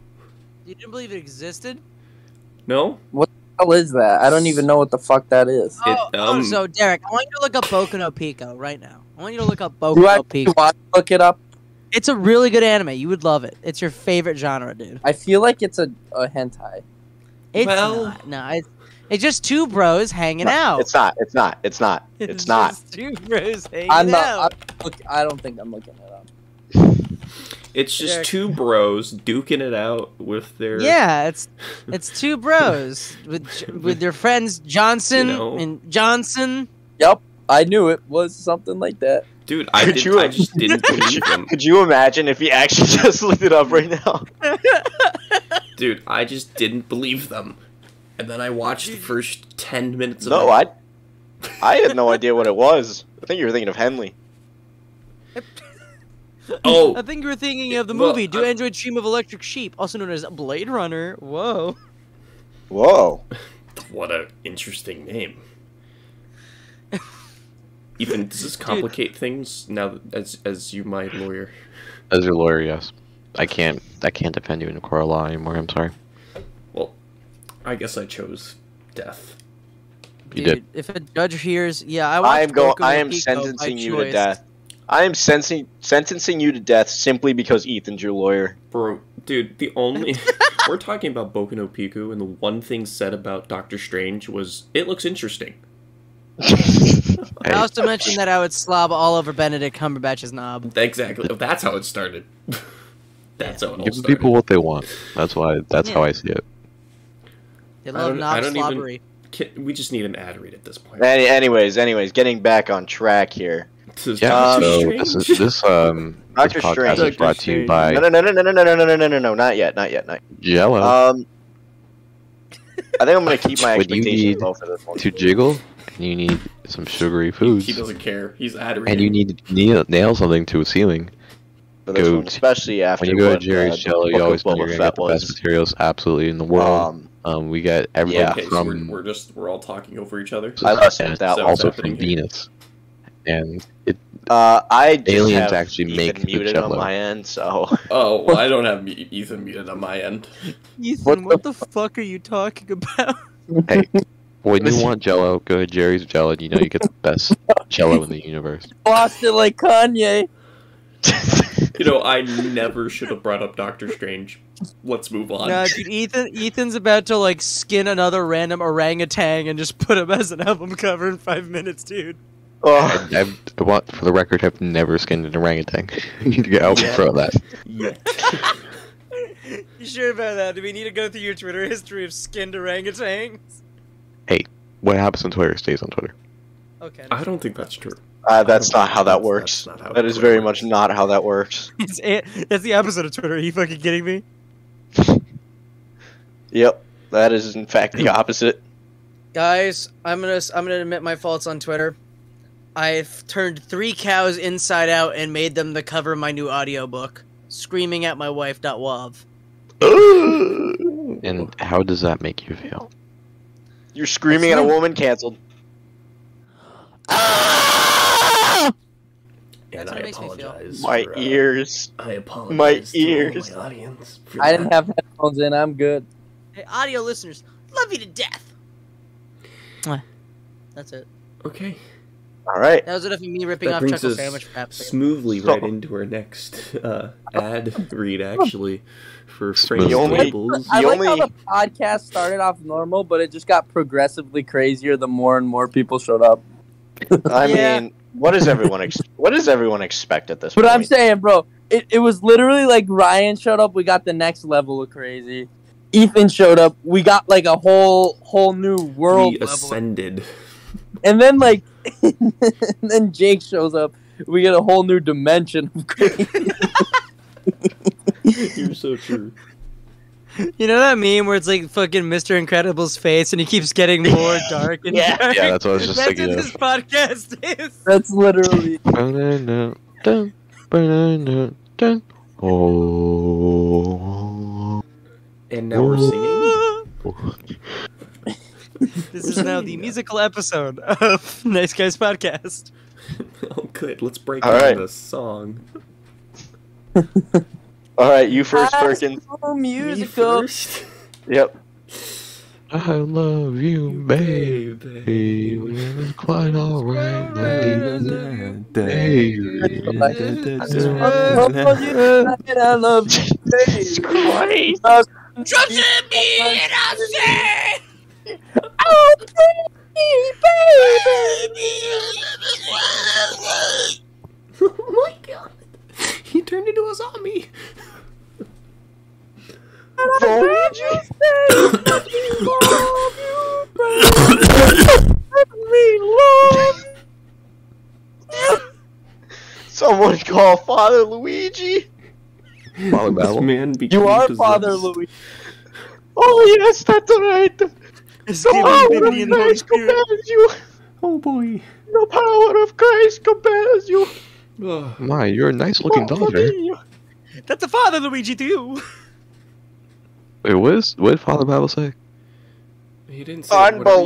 You didn't believe it existed? No? What the hell is that? I don't even know what the fuck that is. It, oh, oh, um, so Derek, I want you to look up Boku no Pico right now. I want you to look up Boku Do I no Pico. want to look it up? It's a really good anime. You would love it. It's your favorite genre, dude. I feel like it's a, a hentai. It's Well- not. No, it's, it's just two bros hanging No, out. It's not. It's not. It's not. It's not. just two bros hanging I'm not. out. I'm, look, I don't think I'm looking it up. It's just Derek. two bros duking it out with their. Yeah, it's it's two bros with with their friends Johnson You know. and Johnson. Yep, I knew it was something like that. Dude, I, did, you- I just didn't believe them. Could you imagine if he actually just looked it up right now? Dude, I just didn't believe them. And then I watched the first 10 minutes of No, it. I, I had no idea what it was. I think you were thinking of Henley. Oh, I think you were thinking of the Well, movie Do I- Androids Dream of Electric Sheep, also known as Blade Runner. Whoa. Whoa. what a interesting name. Even does this complicate things now as as you my lawyer? As your lawyer, yes. I can't. I can't defend you in a court of law anymore. I'm sorry. Well, I guess I chose death. You Dude, did. if a judge hears, yeah, I. I am going. I am Pico sentencing by you to death. I am sentencing sentencing you to death simply because Ethan's your lawyer. Bro, dude, the only we're talking about Boku no Pico, and the one thing said about Doctor Strange was it looks interesting. I also mentioned that I would slob all over Benedict Cumberbatch's knob. Exactly. That's how it started. That's how it all Give started. people what they want. That's why. That's how I see it. They I love don't- I knob don't even- slobbery. We just need an ad read at this point. Any, anyways, anyways, getting back on track here. To Yeah. Um, so Strange. this is this um this Doctor podcast Strange. is brought to you by No, no, no, no, no, no, no, no, no, no, no, no, not yet, not yet, not. Jello. Um, I think I'm gonna keep my What you expectations need low for this one. to jiggle, and you need some sugary foods, he doesn't care. He's ad reading. and you need to nail, nail something to a ceiling. for this go one, especially after When you go what, to Jerry's uh, Jello, you always know Boba you're gonna get the best materials absolutely in the world. Um, Um, we got everything yeah. Okay, so from we're, we're just we're all talking over each other. I listened and that So- also happening from here? Venus, and it Uh, I just Aliens have actually Ethan make the muted on Jello. my end, so Oh, well, I don't have Ethan muted on my end. Ethan, What what the fuck are you talking about? hey, when you want Jello, go to Jerry's Jello. and You know you get the best Jello in the universe. Lost it like Kanye. You know, I never should have brought up Doctor Strange. Let's move on. Nah, dude, Ethan, Ethan's about to like skin another random orangutan and just put him as an album cover in five minutes, dude. oh, I, I've, I want, for the record, have never skinned an orangutan. you need to get out Yeah. for that. You sure about that? Do we need to go through your Twitter history of skinned orangutans? Hey, what happens on Twitter stays on Twitter. Okay. I don't think that's true. Uh, that's not how that works. that's not how That it is very much not how that works. It's a- that's the opposite of Twitter. Are you fucking kidding me? Yep, that is in fact the opposite. Guys, I'm gonna I'm gonna admit my faults on Twitter. I've turned three cows inside out and made them the cover of my new audiobook, Screaming at My Wife. Wav. And how does that make you feel? You're screaming at a woman. Canceled. And That's what I it makes me feel. apologize. My for, uh, ears. I apologize. My to all ears. my audience. for I didn't have headphones in. I'm good. Hey, audio listeners, love you to death. That's it. Okay. All right. That was enough of me ripping That off brings Chuckle us Sandwich Wrap. smoothly So- right into our next uh, ad read, actually, for Smooth. Frank's The Tables. I The like how the podcast started off normal, but it just got progressively crazier the more and more people showed up. I Yeah. mean, what does everyone ex- what does everyone expect at this But point? I'm saying, bro, it, it was literally like Ryan showed up, we got the next level of crazy. Ethan showed up, we got like a whole whole new world we level. ascended. And then like and then Jake shows up, we get a whole new dimension of crazy. You're so true. You know that meme where it's like fucking Mr. Incredible's face and he keeps getting more dark and Yeah. dark? Yeah, that's what I was just That's thinking what of. this podcast is. That's literally Ba-na-na, dun, ba-na-na, dun. Oh. And now we're singing. this is now the musical episode of Nice Guys Podcast. Oh, good. Let's break All down right. the song. All right, you first, High Perkins. School Me musical. first. Yep. I love you, baby. It's quite alright, baby. Baby. I love you, Jesus Christ. Trust me and I'll say, Oh, oh my god. He turned into a zombie. Someone call Father Luigi. Father This Babel. man became You are possessed. Father Louis. Oh yes, that's right. Stephen power Bibi of and Holy Christ Spirit. compels you. Oh boy. The power of Christ compels you. My, you're a nice looking oh, daughter. Eh? That's a father Luigi to you. Wait, what, is, what did Father Babel say? He didn't say whatever you said.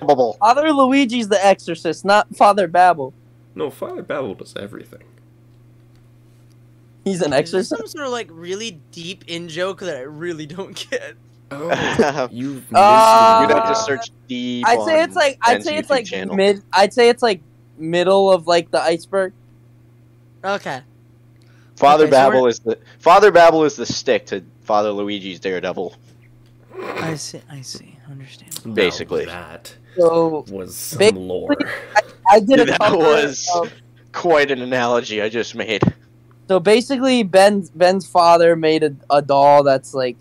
Unbelievable. Father Luigi's the exorcist, not Father Babel. No, Father Babel does everything. He's an Is this exorcist. some sort of like really deep in joke that I really don't get? Oh, you've missed Uh, You'd have to search deep. I'd say on it's like I'd say it's YouTube like channel. mid. I'd say it's like middle of like the iceberg. Okay. Father Okay, Babel we're- is the Father Babel is the stick to Father Luigi's Daredevil. I see. I see. Understand. Now basically. that So was some lore. I did a That was- of- Quite an analogy I just made. so basically, Ben's Ben's father made a, a doll that's like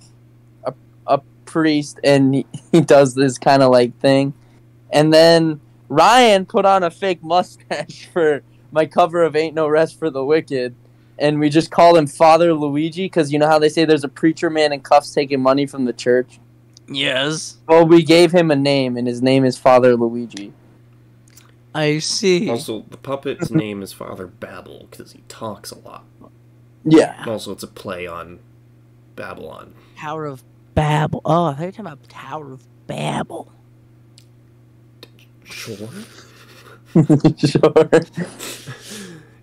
a a priest, and he, he does this kind of like thing, and then Ryan put on a fake mustache for my cover of "Ain't No Rest for the Wicked." And we just called him Father Luigi because you know how they say there's a preacher man in cuffs taking money from the church? Yes. Well, we gave him a name, and his name is Father Luigi. I see. Also, the puppet's name is Father Babel because he talks a lot. Yeah. And also, it's a play on Babylon. Tower of Babel. Oh, I thought you were talking about Tower of Babel. Sure. sure.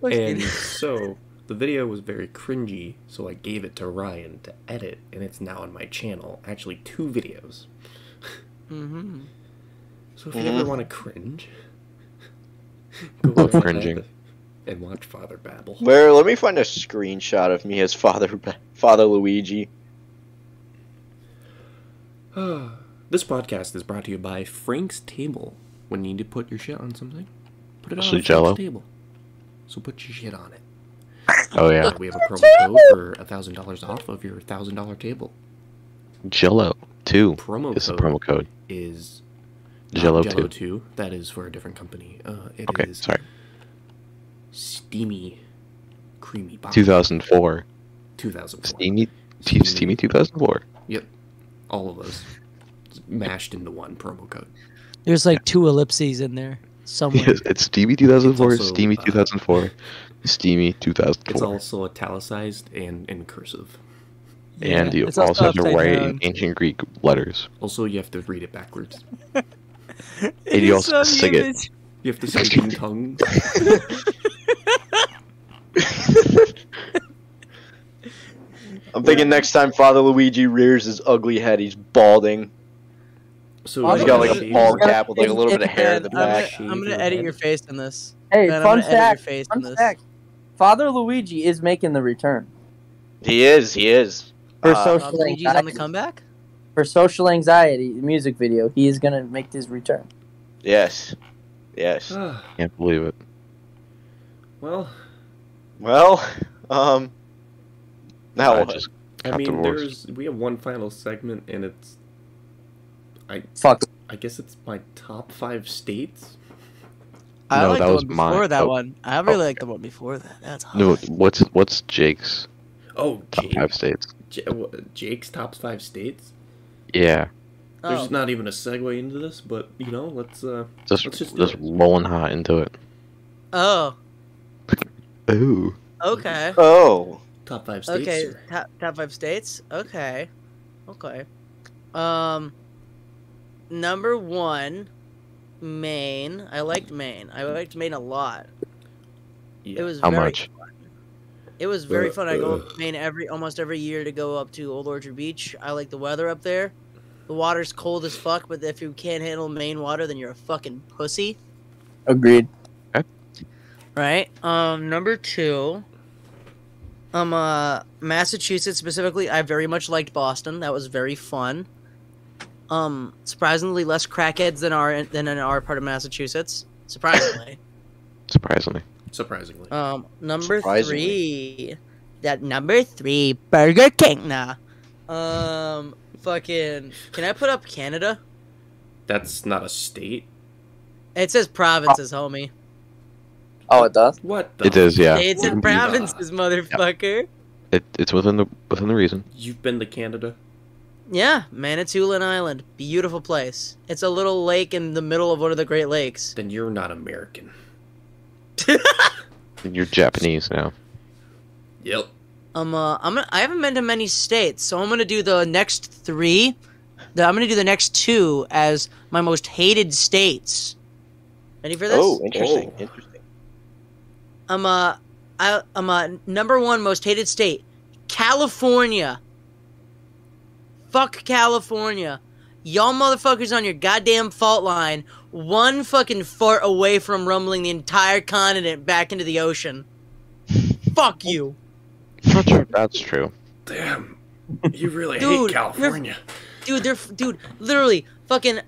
And so, the video was very cringy, so I gave it to Ryan to edit, and it's now on my channel. Actually, two videos. Mm-hmm. So if you Mhm. ever want to cringe, go Love cringing. and watch Father Babel. Where? Let me find a screenshot of me as Father Ba- Father Luigi. this podcast is brought to you by Frank's Table. When you need to put your shit on something, put it on Especially Frank's Table. So put your shit on it. Oh yeah, Uh, we have a promo code for a thousand dollars off of your thousand dollar table. Jello two Promo is the code promo code. is Jello Jello two. two. That is for a different company. Uh, it is Okay, sorry. steamy, creamy. 2004. 2004. Steamy, T- Steamy 2004. Yep, all of those mashed into one promo code. There's like two ellipses in there somewhere. Yes, it's Steamy 2004, It's also, Steamy uh, 2004, Steamy It's also italicized and in cursive. and you also also have to write down. in ancient Greek letters. Also, you have to read it backwards. It And you is also some sing it. You have to say in tongue. I'm thinking next time Father Luigi rears his ugly head, he's balding. So He's got like a bald cap with like a little bit of hair in the I'm gonna, back. I'm gonna edit your your face in this. Hey, fun gonna your fact. face Fun in this. fact. Father Luigi is making the return He is, he is. for Uh, social Luigi's on the comeback. For social anxiety music video, he is gonna make his return. Yes. Yes. Can't believe it. well, Well, um. Now I just I mean, divorced. there's we have one final segment, and it's I Fuck. I guess it's my top five states. I No, like that the was one mine. before that Oh. one. I really like the one before that. That's hot. No, what's what's Jake's Oh, top Jake, five states? J- Jake's top five states. Yeah, There's Oh. not even a segue into this, but you know, let's uh, just Let's just just, rolling hot into it. Oh. Ooh, Okay. Oh. top five states. Okay. sir. Top top five states. Okay. Okay. Um. Number one, Maine. I liked Maine. I liked Maine a lot. Yeah. It was how very much? fun. It was very Uh, fun. I go uh. up to Maine every almost every year to go up to Old Orchard Beach. I like the weather up there. The water's cold as fuck, but if you can't handle Maine water, then you're a fucking pussy. Agreed. Right. Um. Number two. Um. Uh. Massachusetts specifically, I very much liked Boston. That was very fun. Um. Surprisingly, less crackheads than our than in our part of Massachusetts. Surprisingly. Surprisingly, Surprisingly. um. Number Surprisingly. three. That number three, Burger King. Nah. Um. Fucking. Can I put up Canada? That's not a state. It says provinces, homie. Oh, it does. What? The it is. Yeah, States You and can provinces, motherfucker. It, it's within the within the reason. You've been to Canada. Yeah, Manitoulin Island. Beautiful place. It's a little lake in the middle of one of the Great Lakes. Then you're not American. You're Japanese now. Yep. Um, uh, I'm gonna, I haven't been to many states, so I'm gonna do the next three. The, I'm gonna do the next two as my most hated states. Ready for this? Oh, interesting. Oh. Interesting. I'm uh, I, I'm uh, number one most hated state, California. Fuck California. Y'all motherfuckers on your goddamn fault line, one fucking fart away from rumbling the entire continent back into the ocean. Fuck you. Not sure that's true. Damn. You really Dude, hate you're- California. Dude, they're dude, literally fucking.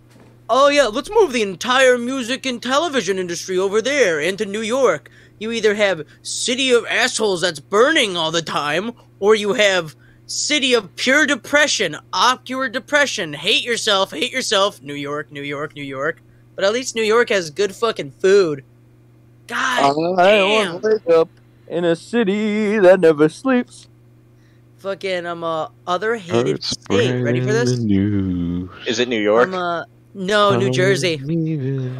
Oh yeah, let's move the entire music and television industry over there into New York. You either have city of assholes that's burning all the time, or you have city of pure depression, awkward depression, hate yourself, hate yourself, New York, New York, New York. But at least New York has good fucking food. God I damn. want to wake up in a city that never sleeps. fucking I'm a other hated Birds state. Ready for this? spreading news. Is it New York? No, New Jersey.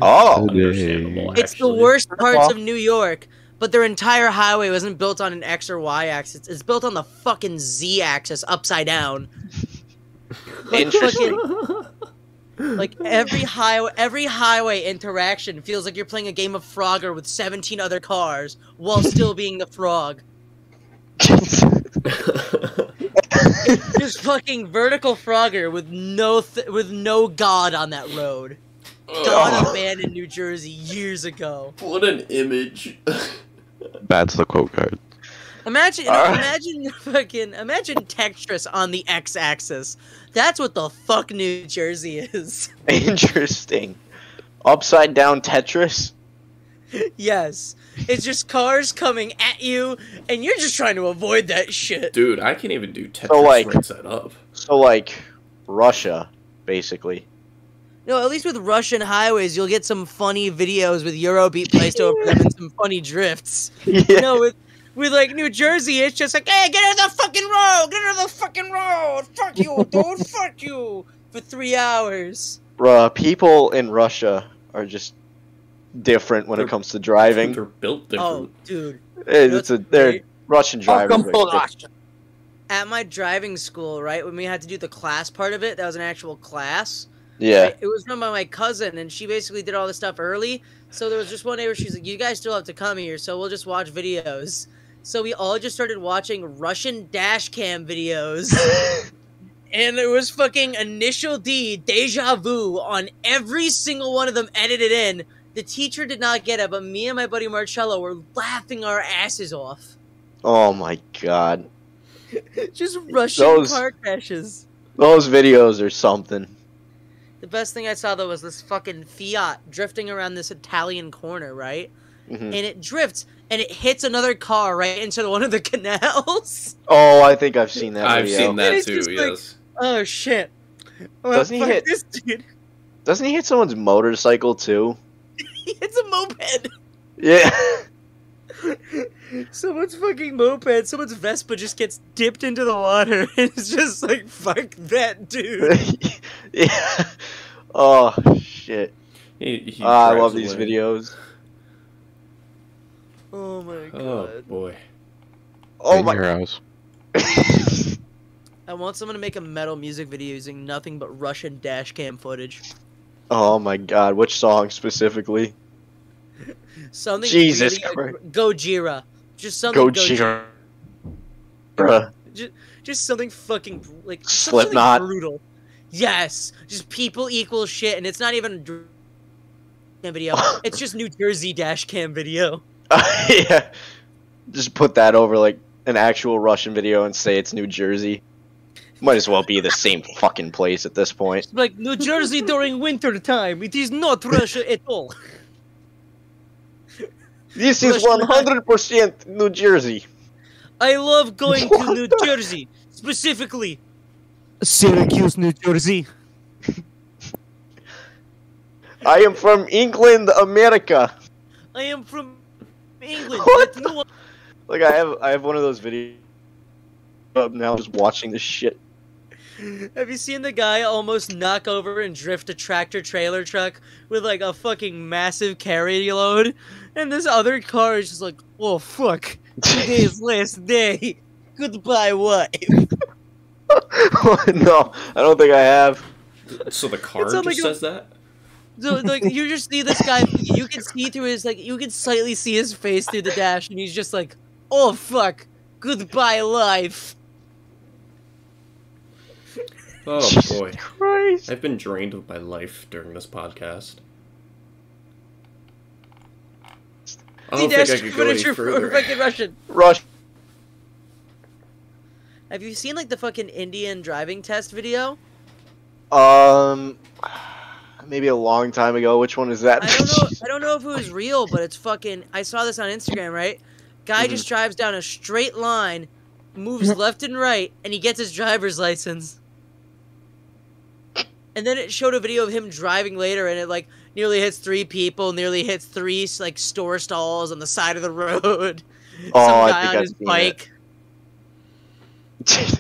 Oh. It's the worst parts of New York, but their entire highway wasn't built on an X or Y axis. It's built on the fucking Z axis, upside down. Like, Interesting. fucking- like every highway, every highway interaction feels like you're playing a game of Frogger with 17 other cars while still being the frog. Just fucking vertical Frogger with no th- with no God on that road. God abandoned New Jersey years ago. what an image. That's the quote card. Imagine, Ah. imagine, fucking, imagine Tetris on the x-axis. That's what the fuck New Jersey is. Interesting. Upside down Tetris. yes, it's just cars coming at you, and you're just trying to avoid that shit. Dude, I can't even do Tetris So, like- right side up. So like Russia, basically. No, at least with Russian highways, you'll get some funny videos with Eurobeat placed over them and some funny drifts. Yeah. No, with with like New Jersey, it's just like, hey, get out of the fucking road, get out of the fucking road, fuck you, dude, fuck you, for three hours. Bruh, people in Russia are just different when it They're- comes to driving. They're built Oh, different. dude. It's a they're great? Russian drivers. Welcome to. Russia. at my driving school, right when we had to do the class part of it, that was an actual class. Yeah. It was run by my cousin, and she basically did all this stuff early. So there was just one day where she's like, "You guys still have to come here, so we'll just watch videos." So we all just started watching Russian dash cam videos. and there was fucking initial D deja vu on every single one of them edited in. The teacher did not get it, but me and my buddy Marcello were laughing our asses off. Oh my god. Just Russian Those- car crashes. Those videos are something. The best thing I saw though was this fucking Fiat drifting around this Italian corner, right? Mhm. And it drifts and it hits another car right into one of the canals. Oh, I think I've seen that I've video. seen that too. just like- Yes. Oh shit! Well, Doesn't he hit- this dude? Doesn't he hit someone's motorcycle too? He hits a moped. Yeah. Someone's fucking moped, someone's Vespa just gets dipped into the water. And it's just like fuck that dude. yeah. Oh shit. He, he Ah, I drives love these away. videos. Oh my god! Oh boy. Oh In my. your house. I want someone to make a metal music video using nothing but Russian dash cam footage. oh my god. Which song specifically? Something Jesus really, Christ. Gojira. Just something Gojira. Bruh. Just, just something fucking like Slipknot. brutal. Yes, just people equal shit, and it's not even a cam video. it's just New Jersey dash cam video. yeah. Just put that over like an actual Russian video and say it's New Jersey. Might as well be the same fucking place at this point. Like New Jersey during winter time. It is not Russia at all. This is 100% New Jersey. I love going to New Jersey, specifically Syracuse, New Jersey. I am from England, America. I am from England. What but no Like I have I have one of those videos up now just watching this shit. Have you seen the guy almost knock over and drift a tractor trailer truck with like a fucking massive carry load? And this other car is just like, oh fuck, today's last day. Goodbye, wife. no, I don't think I have. So the car just on, like, a- says that. So like you just see this guy, you can see through his like, you can slightly see his face through the dash, and he's just like, oh fuck, goodbye, life. Oh boy. Christ. I've been drained of my life during this podcast. I He don't think I could go any furniture for further. fucking Russian. Rush. Have you seen like the fucking Indian driving test video? Um, maybe a long time ago. Which one is that? I don't know. I don't know if it was real, but it's fucking. I saw this on Instagram. Right, guy Mhm. just drives down a straight line, moves left and right, and he gets his driver's license. And then it showed a video of him driving later, and it like nearly hits three people, nearly hits three like store stalls on the side of the road. Oh, Some I guy think on I've his seen bike.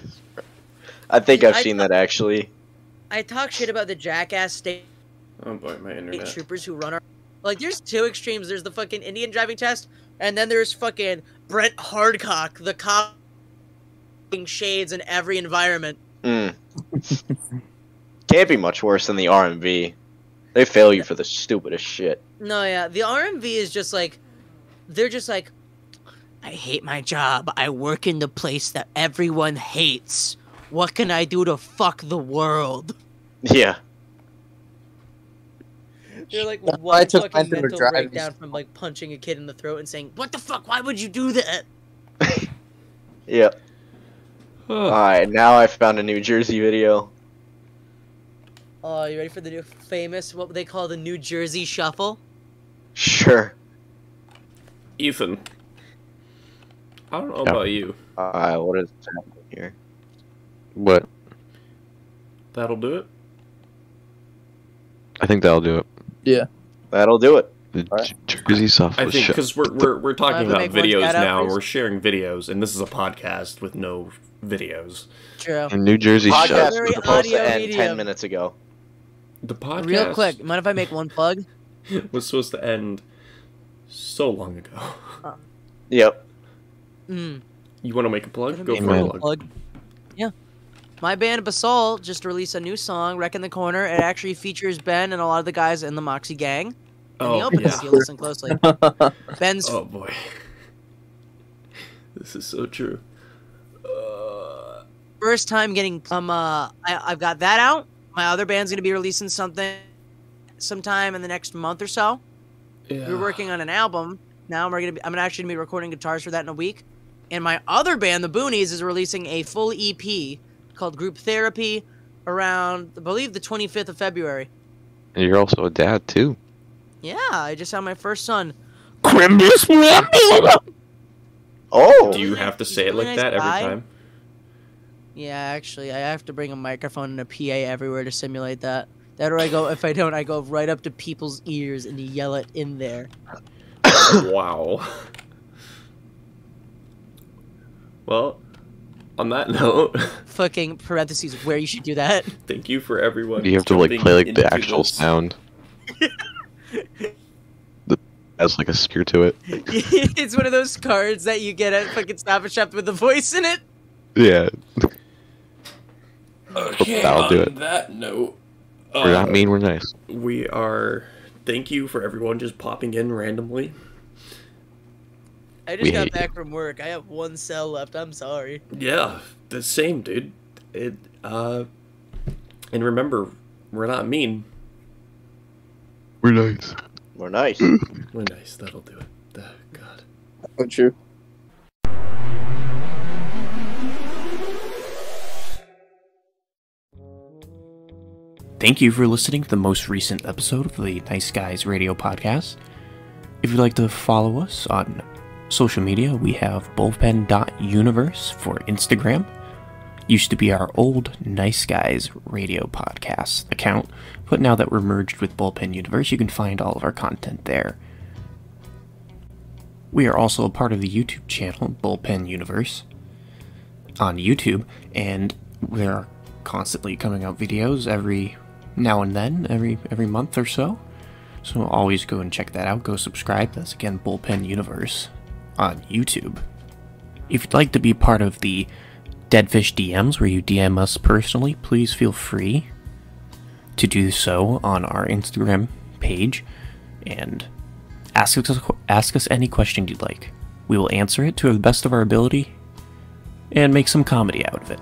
I think I've I seen thought- that actually. I talk shit about the jackass state Oh boy, my state internet. troopers who run our like there's two extremes there's the fucking indian driving test and then there's fucking brent hardcock the cop fucking shades in every environment Mm. Can't be much worse than the RMV. They fail you for the stupidest shit. no yeah the rmv is just like they're just like i hate my job i work in the place that everyone hates what can i do to fuck the world Yeah. they're like That's why one I took fucking mine through a mental breakdown from like punching a kid in the throat and saying what the fuck why would you do that Yeah. Oh, Alright, now I found a New Jersey video. Oh you ready for the new famous what they call the new jersey shuffle Sure. Ethan. I don't know Yeah. about you. Alright, what is happening here? What? That'll do it. I think that'll do it. Yeah. That'll do it. The Alright. J- Jersey stuff I think because we're, we're we're talking about videos now, and we're sharing videos, and this is a podcast with no videos. True. In New Jersey, Podcast shut. Very was supposed to audio end medium. ten minutes ago. The podcast Real quick, mind if I make one plug? was supposed to end so long ago. Yep. Mm. You want to make a plug? Go for a Amen. one plug. Yeah. My band Basalt just released a new song, "Wreck in the Corner." It actually features Ben and a lot of the guys in the Moxie Gang. In the Oh, opening, yeah. if you listen closely. Ben's Oh boy. This is so true. Uh, first time getting um uh I, I've got that out. My other band's gonna be releasing something sometime in the next month or so. yeah. We're working on an album now. We're gonna be, I'm gonna actually be recording guitars for that in a week. And my other band, the Boonies, is releasing a full EP called Group Therapy around I believe the 25th of February. And you're also a dad too. Yeah, I just had my first son. Oh, Do you have to say it like that every time? Yeah, actually, I have to bring a microphone and a PA everywhere to simulate that. That or I go if I don't, I go right up to people's ears and yell it in there. wow. Well, on that note, Fucking parentheses where you should do that. thank you for everyone. You have to like play like the actual this. sound. that has like a spear to it. it's one of those cards that you get at fucking Stop and Shop with the voice in it. Yeah. Okay, That'll do it. that note, We're not uh, mean, we're nice. We are. Thank you for everyone just popping in randomly. I We just got hate back from work. I have one cell left. I'm sorry. Yeah, the same, dude. It. Uh, and remember, we're not mean. We're nice. we're nice. We're nice. That'll do it. Uh, God. Oh, true. Thank you for listening to the most recent episode of the Nice Guys Radio Podcast. If you'd like to follow us on social media, we have bullpen.universe for Instagram. Used to be our old Nice Guys Radio Podcast account, but now that we're merged with Bullpen Universe, you can find all of our content there. We are also a part of the YouTube channel, Bullpen Universe, on YouTube, and we're constantly coming out videos every now and then, every every month or so. So always go and check that out. Go subscribe. That's again Bullpen Universe on YouTube. If you'd like to be part of the Deadfish DMs, where you DM us personally, please feel free to do so on our Instagram page and ask us ask us any question you'd like. We will answer it to the best of our ability and make some comedy out of it.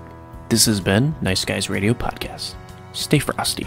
This has been Nice Guys Radio Podcast. Stay frosty.